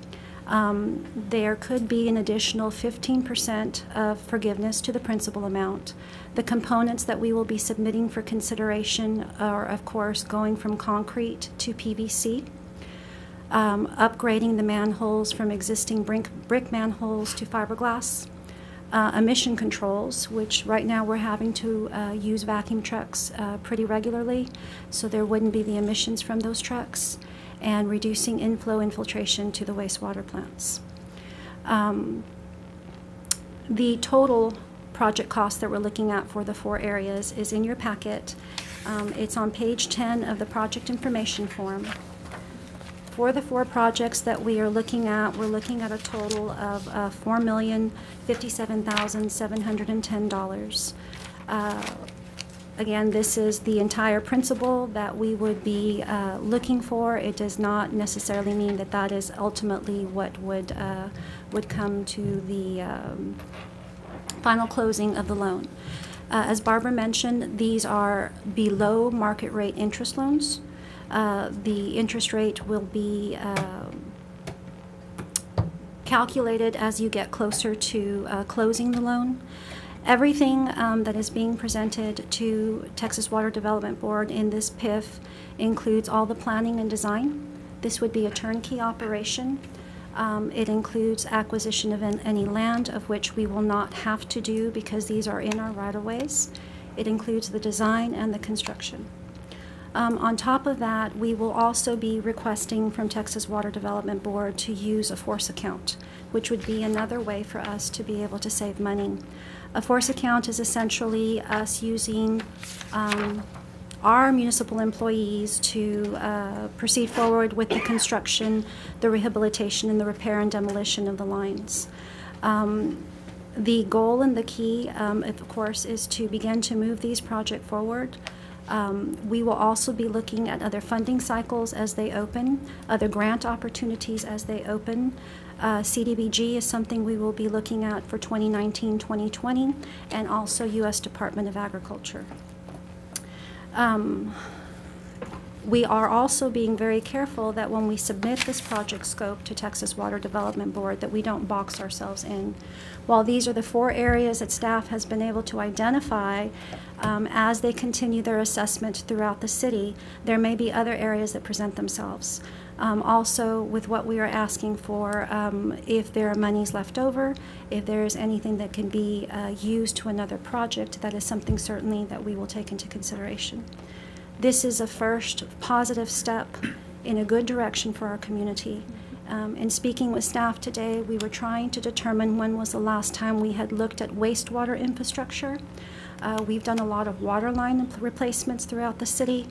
Um, there could be an additional 15% of forgiveness to the principal amount. The components that we will be submitting for consideration are, of course, going from concrete to PVC um, upgrading the manholes from existing brick, brick manholes to fiberglass, uh, emission controls, which right now we're having to uh, use vacuum trucks uh, pretty regularly, so there wouldn't be the emissions from those trucks, and reducing inflow infiltration to the wastewater plants. Um, the total project cost that we're looking at for the four areas is in your packet. Um, it's on page 10 of the project information form. For the four projects that we are looking at, we're looking at a total of uh, $4,057,710. Uh, Again, this is the entire principal that we would be uh, looking for. It does not necessarily mean that that is ultimately what would, uh, would come to the um, final closing of the loan. Uh, As Barbara mentioned, these are below market rate interest loans. Uh, The interest rate will be um, calculated as you get closer to uh, closing the loan. Everything um, that is being presented to Texas Water Development Board in this PIF includes all the planning and design. This would be a turnkey operation. Um, It includes acquisition of an- any land of which we will not have to do because these are in our right-of-ways. It includes the design and the construction. Um, On top of that, we will also be requesting from Texas Water Development Board to use a force account, which would be another way for us to be able to save money. A force account is essentially us using um, our municipal employees to uh, proceed forward with the construction, the rehabilitation, and the repair and demolition of the lines. Um, The goal and the key, um, of course, is to begin to move these projects forward. Um, We will also be looking at other funding cycles as they open, other grant opportunities as they open. Uh, CDBG is something we will be looking at for 2019, 2020, and also U.S. Department of Agriculture. Um, We are also being very careful that when we submit this project scope to Texas Water Development Board, that we don't box ourselves in. While these are the four areas that staff has been able to identify um, as they continue their assessment throughout the city, there may be other areas that present themselves. Um, Also, with what we are asking for, um, if there are monies left over, if there is anything that can be uh, used to another project, that is something certainly that we will take into consideration. This is a first positive step in a good direction for our community. Um, In speaking with staff today, we were trying to determine when was the last time we had looked at wastewater infrastructure. Uh, We've done a lot of water line replacements throughout the city.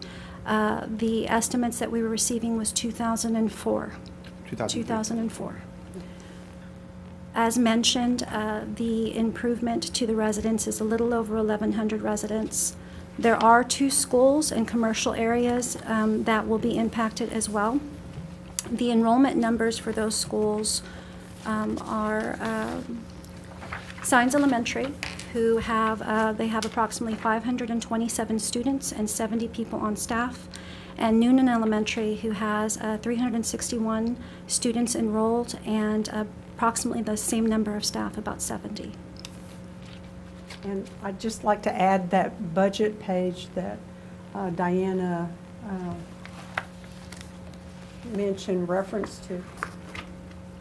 Uh, The estimates that we were receiving was 2004. 2004. As mentioned, uh, the improvement to the residents is a little over 1,100 residents. There are two schools and commercial areas um, that will be impacted as well. The enrollment numbers for those schools um, are um, Saenz Elementary, who have, uh, they have approximately 527 students and 70 people on staff, and Noonan Elementary, who has uh, 361 students enrolled and approximately the same number of staff, about 70. And I'd just like to add that budget page that uh, Diana mentioned reference to,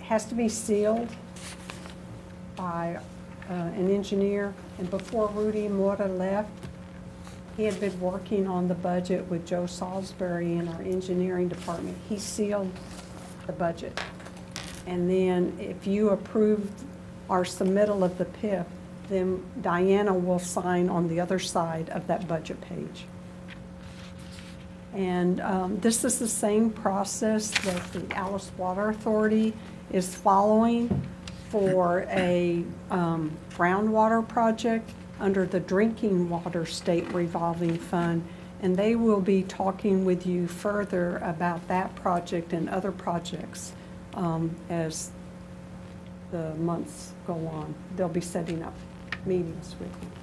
has to be sealed by uh, an engineer. And before Rudy Mora left, he had been working on the budget with Joe Salisbury in our engineering department. He sealed the budget. And then if you approve our submittal of the PIF, then Diana will sign on the other side of that budget page. And um, this is the same process that the Alice Water Authority is following for a um, groundwater project under the Drinking Water State Revolving Fund. And they will be talking with you further about that project and other projects um, as the months go on. They'll be setting up meetings with you.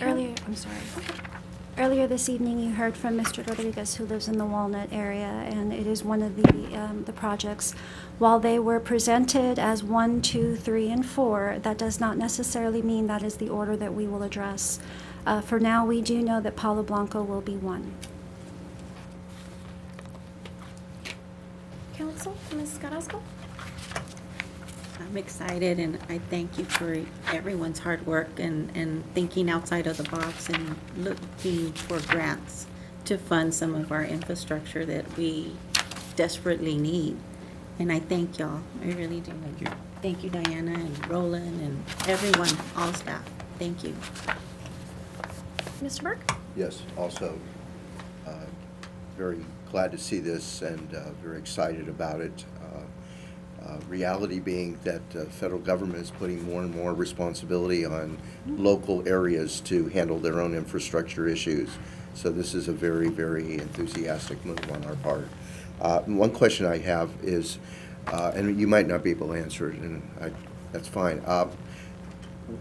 Earlier, I'm sorry. Earlier this evening, you heard from Mr. Rodriguez, who lives in the Walnut area, and it is one of the, um, the projects. While they were presented as one, two, three, and four, that does not necessarily mean that is the order that we will address. Uh, for now, we do know that Palo Blanco will be one. Council, Ms. Carrasco? I'm excited and I thank you for everyone's hard work and, and thinking outside of the box and looking for grants to fund some of our infrastructure that we desperately need. And I thank y'all, I really do. Thank you. Thank you, Diana and Roland and everyone, all staff. Thank you. Mr. Burke? Yes, also, uh, very glad to see this and uh, very excited about it. Uh, uh, Reality being that the federal government is putting more and more responsibility on local areas to handle their own infrastructure issues. So this is a very, very enthusiastic move on our part. Uh, One question I have is, uh, and you might not be able to answer it, and I, that's fine. Uh,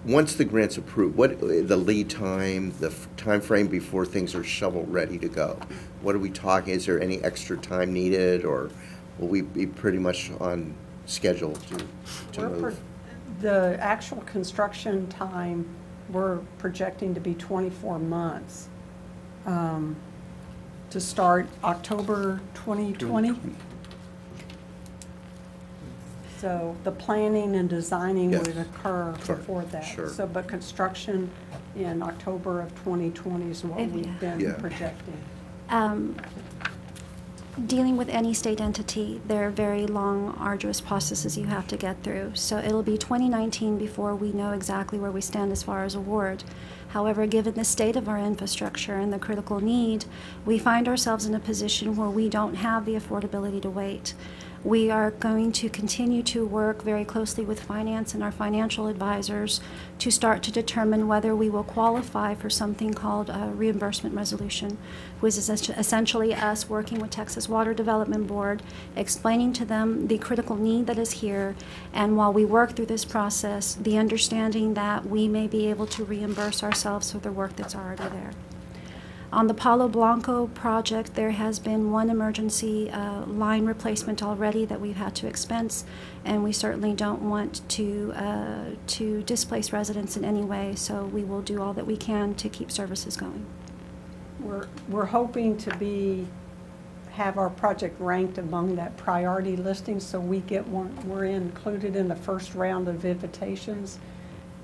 once the grant's approved, what, the lead time, the time frame before things are shovel-ready to go? What are we talking, is there any extra time needed, or will we be pretty much on schedule to, to move? The actual construction time, we're projecting to be 24 months. um, To start October 2020. So the planning and designing Yes. would occur Sure, before that. sure. So, but construction in October of 2020 is what If- we've been Yeah. projecting. Um, Dealing with any state entity, there are very long, arduous processes you have to get through. So it'll be 2019 before we know exactly where we stand as far as award. However, given the state of our infrastructure and the critical need, we find ourselves in a position where we don't have the affordability to wait. We are going to continue to work very closely with finance and our financial advisors to start to determine whether we will qualify for something called a reimbursement resolution, which is essentially us working with Texas Water Development Board, explaining to them the critical need that is here, and while we work through this process, the understanding that we may be able to reimburse ourselves for the work that's already there. On the Palo Blanco project, there has been one emergency uh, line replacement already that we've had to expense, and we certainly don't want to, uh, to displace residents in any way, so we will do all that we can to keep services going. We're, we're hoping to be, have our project ranked among that priority listing, so we get one, we're included in the first round of invitations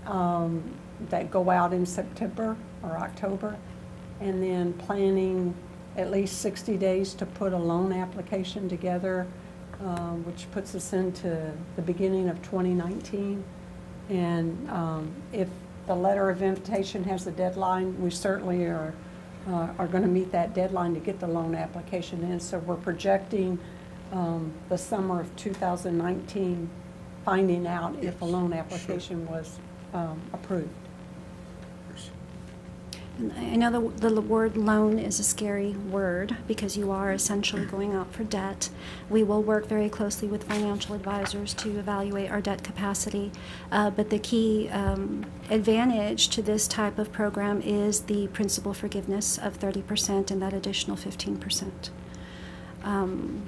um, that go out in September or October. And then planning at least 60 days to put a loan application together, um, which puts us into the beginning of 2019. And um, if the letter of invitation has a deadline, we certainly are, uh, are going to meet that deadline to get the loan application in. So we're projecting um, the summer of 2019, finding out if a loan application was um, approved. I know the, the word loan is a scary word because you are essentially going out for debt. We will work very closely with financial advisors to evaluate our debt capacity. Uh, but the key um, advantage to this type of program is the principal forgiveness of 30% and that additional 15%. Um,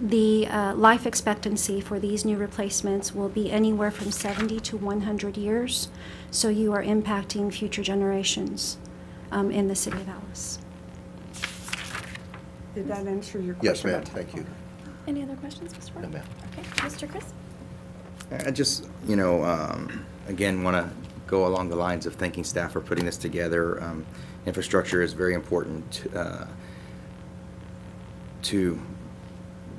the uh, life expectancy for these new replacements will be anywhere from 70 to 100 years, so you are impacting future generations um, in the city of Alice. Did that answer your question? Yes, ma'am, thank you. Any other questions, Mr. Ward? No, ma'am. Okay, Mr. Crisp? I just, you know, um, again, want to go along the lines of thanking staff for putting this together. Um, Infrastructure is very important uh, to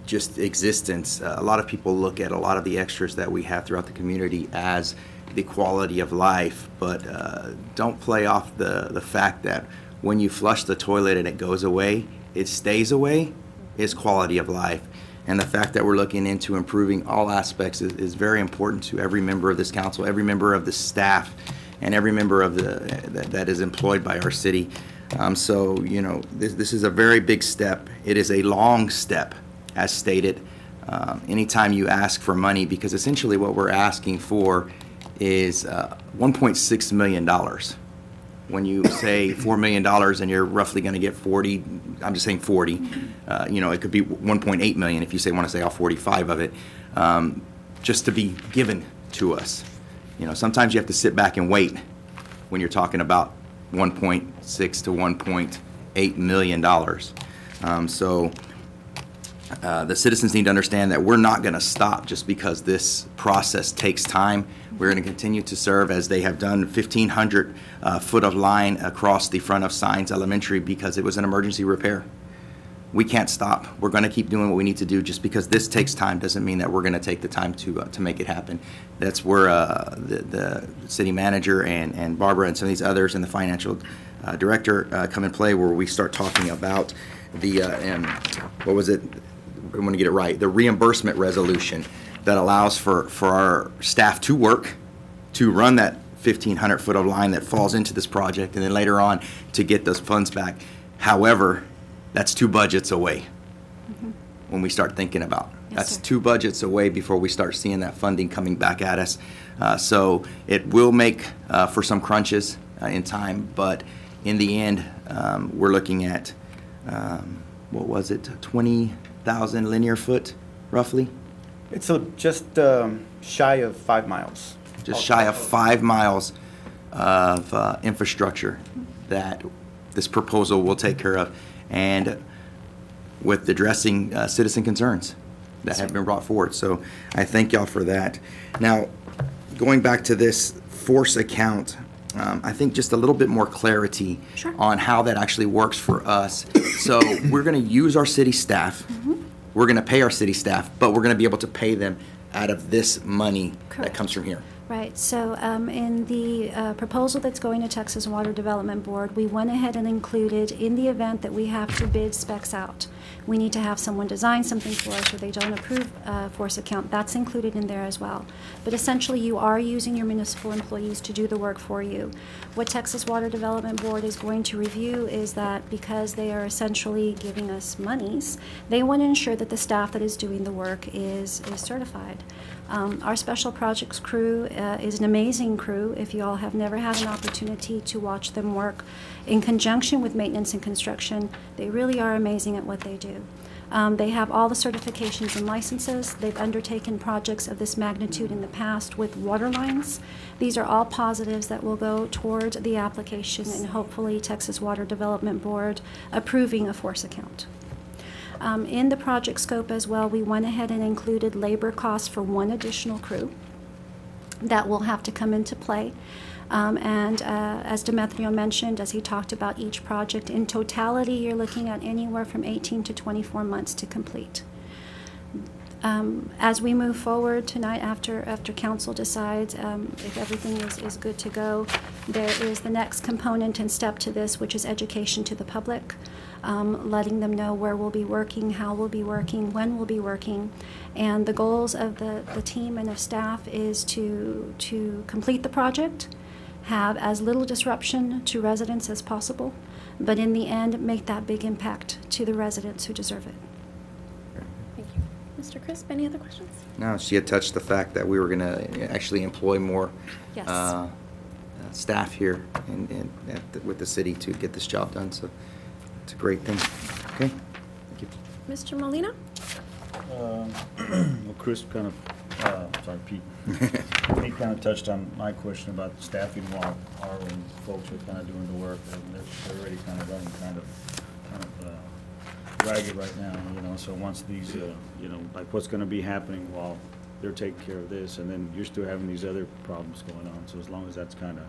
just existence. Uh, A lot of people look at a lot of the extras that we have throughout the community as the quality of life, but uh, don't play off the, the fact that when you flush the toilet and it goes away, it stays away, is quality of life. And the fact that we're looking into improving all aspects is, is very important to every member of this council, every member of the staff, and every member of the, that, that is employed by our city. Um, so, you know, this, this is a very big step. It is a long step, as stated. Um, anytime you ask for money, because essentially what we're asking for is uh, $1.6 million when you say $4 million and you're roughly going to get 40, I'm just saying 40, uh, you know, it could be 1.8 million if you say, want to say all 45 of it, um, just to be given to us. You know, sometimes you have to sit back and wait when you're talking about 1.6 to 1.8 million dollars. Um, so uh, the citizens need to understand that we're not going to stop just because this process takes time. We're going to continue to serve as they have done 1,500 uh, foot of line across the front of Saenz Elementary because it was an emergency repair. We can't stop. We're going to keep doing what we need to do. Just because this takes time doesn't mean that we're going to take the time to uh, to make it happen. That's where uh, the, the city manager and, and Barbara and some of these others and the financial uh, director come in play where we start talking about the, um, what was it? I want to get it right, the reimbursement resolution that allows for, for our staff to work, to run that 1,500 foot of line that falls into this project, and then later on to get those funds back. However, that's two budgets away when we start thinking about. Yes, That's sir. two budgets away before we start seeing that funding coming back at us. Uh, So it will make uh, for some crunches uh, in time, but in the end, um, we're looking at, um, what was it, 20,000 linear foot roughly? It's a- just um, shy of five miles. Just shy of five miles of uh, infrastructure that this proposal will take care of. And with addressing uh, citizen concerns that have been brought forward. So I thank y'all for that. Now, going back to this force account, um, I think just a little bit more clarity Sure. on how that actually works for us. So we're going to use our city staff. We're going to pay our city staff, but we're going to be able to pay them out of this money that comes from here. Right, so um, in the uh, proposal that's going to Texas Water Development Board, we went ahead and included, in the event that we have to bid specs out, we need to have someone design something for us or they don't approve uh, force account, that's included in there as well. But essentially, you are using your municipal employees to do the work for you. What Texas Water Development Board is going to review is that because they are essentially giving us monies, they want to ensure that the staff that is doing the work is, is certified. Um, Our special projects crew uh, is an amazing crew. If you all have never had an opportunity to watch them work in conjunction with maintenance and construction, they really are amazing at what they do. Um, They have all the certifications and licenses. They've undertaken projects of this magnitude in the past with water lines. These are all positives that will go toward the application and hopefully Texas Water Development Board approving a force account. Um, In the project scope as well, we went ahead and included labor costs for one additional crew. that will have to come into play. Um, and uh, as Demetrio mentioned, as he talked about each project, in totality, you're looking at anywhere from 18 to 24 months to complete. Um, as we move forward tonight, after after council decides um, if everything is, is good to go, there is the next component and step to this, which is education to the public, um, letting them know where we'll be working, how we'll be working, when we'll be working, and the goals of the, the team and of staff is to to complete the project, have as little disruption to residents as possible, but in the end, make that big impact to the residents who deserve it. Thank you. Mr. Crisp, any other questions? No, she had touched the fact that we were going to actually employ more Yes. uh, uh, staff here in, in, at the- with the city to get this job done, so it's a great thing. Okay? Thank you. Mr. Molina? Um, Well, Chris kind of, uh, sorry, Pete. Pete kind of touched on my question about staffing while our own folks are kind of doing the work. And they're they're already kind of running kind of, kind of uh, ragged right now, you know, so once these, uh, you know, like what's going to be happening while they're taking care of this, and then you're still having these other problems going on, so as long as that's kind of,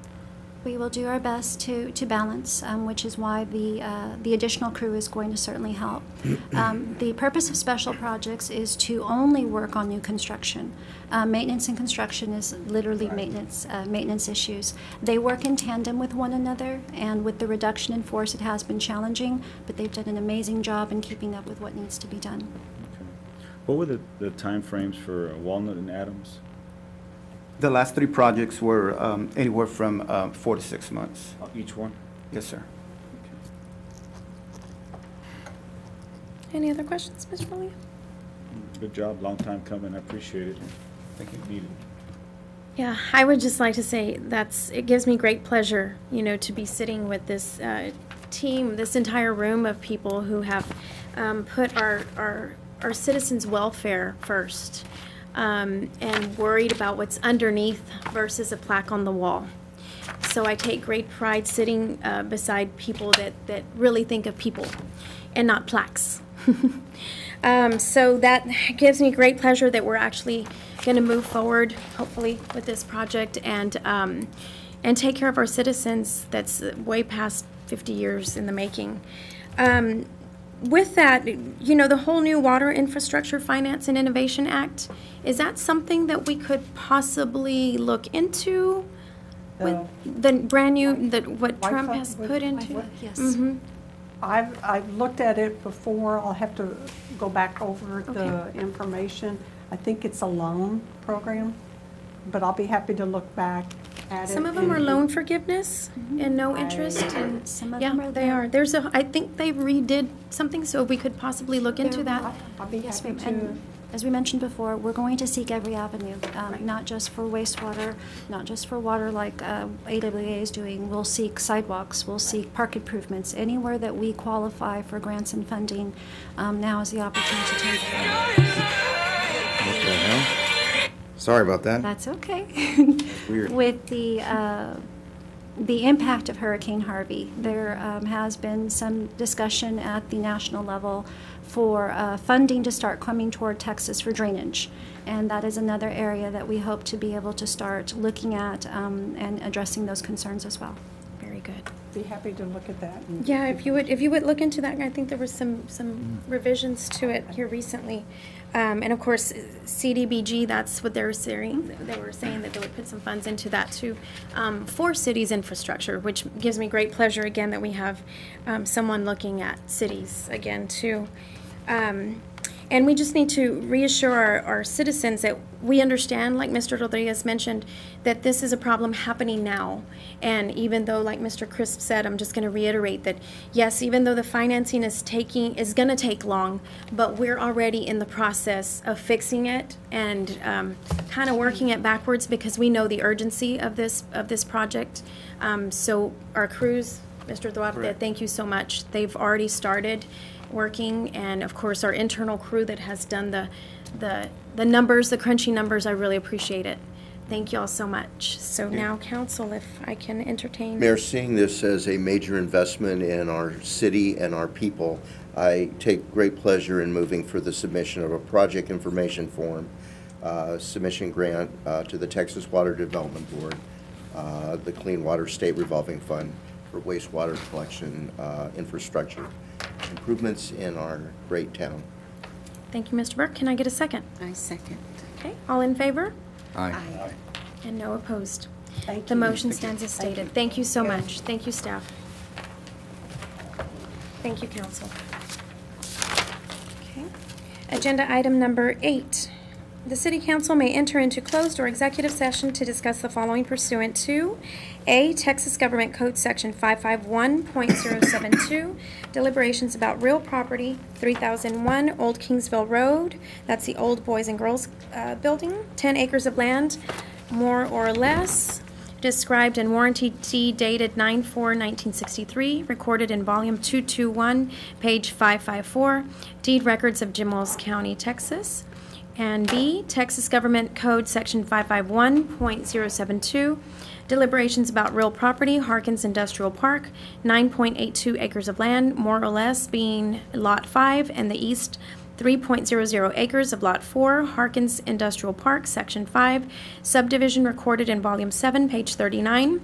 We will do our best to, to balance, um, which is why the, uh, the additional crew is going to certainly help. Um, the purpose of special projects is to only work on new construction. Uh, maintenance and construction is literally maintenance, uh, maintenance issues. They work in tandem with one another, and with the reduction in force, it has been challenging, but they've done an amazing job in keeping up with what needs to be done. okay. What were the, the timeframes for Walnut and Adams? The last three projects were um, anywhere from uh, four to six months. Uh, Each one? Yes, sir. Any other questions, Mr. Molina? Good job, long time coming, I appreciate it. Thank you. Needed. Yeah, I would just like to say that's, it gives me great pleasure, you know, to be sitting with this uh, team, this entire room of people who have um, put our, our, our citizens' welfare first um, and worried about what's underneath versus a plaque on the wall. So I take great pride sitting uh, beside people that, that really think of people and not plaques. um, so that gives me great pleasure that we're actually going to move forward, hopefully, with this project and um, and take care of our citizens. That's way past 50 years in the making. Um, with that, you know, the whole new Water Infrastructure Finance and Innovation Act, is that something that we could possibly look into? With the brand new, that what Trump has put into? Yes. Mhm. I've, I've looked at it before, I'll have to go back over the information. I think it's a loan program, but I'll be happy to look back at it. Some of them are loan forgiveness and no interest and, Some of yeah, them are they there. are. There's a, I think they redid something, so we could possibly look into There- that. I'll be Yes, happy ma'am. to. And as we mentioned before, we're going to seek every avenue, um, not just for wastewater, not just for water like uh, AWA is doing. We'll seek sidewalks, we'll seek park improvements, anywhere that we qualify for grants and funding. Um, Now is the opportunity to take them. What the hell? Sorry about that. That's okay. weird. With the, uh, the impact of Hurricane Harvey, there um, has been some discussion at the national level for uh, funding to start coming toward Texas for drainage. And that is another area that we hope to be able to start looking at um, and addressing those concerns as well. Be happy to look at that. Yeah, if you would, if you would look into that, I think there was some, some revisions to it here recently. Um, and of course, CDBG, that's what they were saying, they were saying that they would put some funds into that too, um, for cities' infrastructure, which gives me great pleasure again that we have, um, someone looking at cities again too. And we just need to reassure our, our citizens that we understand, like Mr. Rodriguez mentioned, that this is a problem happening now. And even though, like Mr. Crisp said, I'm just going to reiterate that, yes, even though the financing is taking, is going to take long, but we're already in the process of fixing it and um, kind of working it backwards because we know the urgency of this, of this project. Um, so our crews, Mr. Duarte, thank you so much. They've already started working, and of course, our internal crew that has done the, the, the numbers, the crunchy numbers, I really appreciate it. Thank you all so much. So now, council, if I can entertain. Mayor, seeing this as a major investment in our city and our people, I take great pleasure in moving for the submission of a project information form uh, submission grant uh, to the Texas Water Development Board, uh, the Clean Water State Revolving Fund for wastewater collection uh, infrastructure improvements in our great town. Thank you, Mr. Burke. Can I get a second? I second. Okay, all in favor? Aye. Aye. And no opposed. Thank you. The you. motion stands as stated. Thank you so Yes. much. Thank you, staff. Thank you, council. Okay. Agenda item number eight. The city council may enter into closed or executive session to discuss the following pursuant to A, Texas Government Code Section 551.072, deliberations about real property, 3001 Old Kingsville Road, that's the old Boys and Girls uh, Building, 10 acres of land, more or less, described in warranty deed dated 9/4/1963, recorded in volume 221, page 554, deed records of Jim Wells County, Texas. And B, Texas Government Code Section 551.072, deliberations about real property, Harkins Industrial Park, 9.82 acres of land, more or less being Lot 5 and the east 3.00 acres of Lot 4, Harkins Industrial Park, Section 5, subdivision recorded in Volume 7, page 39,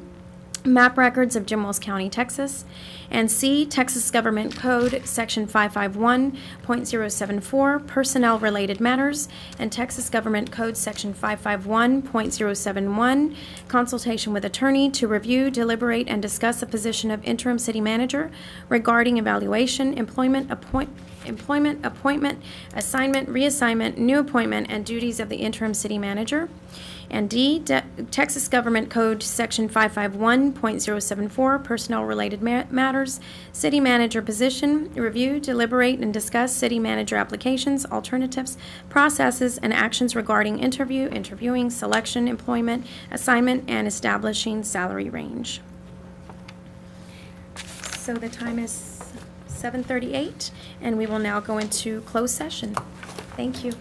map records of Jim Wells County, Texas, and C, Texas Government Code, Section 551.074, personnel-related matters, and Texas Government Code, Section 551.071, consultation with attorney to review, deliberate, and discuss the position of interim city manager regarding evaluation, employment, appoint, employment, appointment, assignment, reassignment, new appointment, and duties of the interim city manager. And D, De- Texas Government Code, Section 551.074, personnel-related ma- matters, city manager position, review, deliberate, and discuss city manager applications, alternatives, processes, and actions regarding interview, interviewing, selection, employment, assignment, and establishing salary range. So the time is 7:38, and we will now go into closed session. Thank you.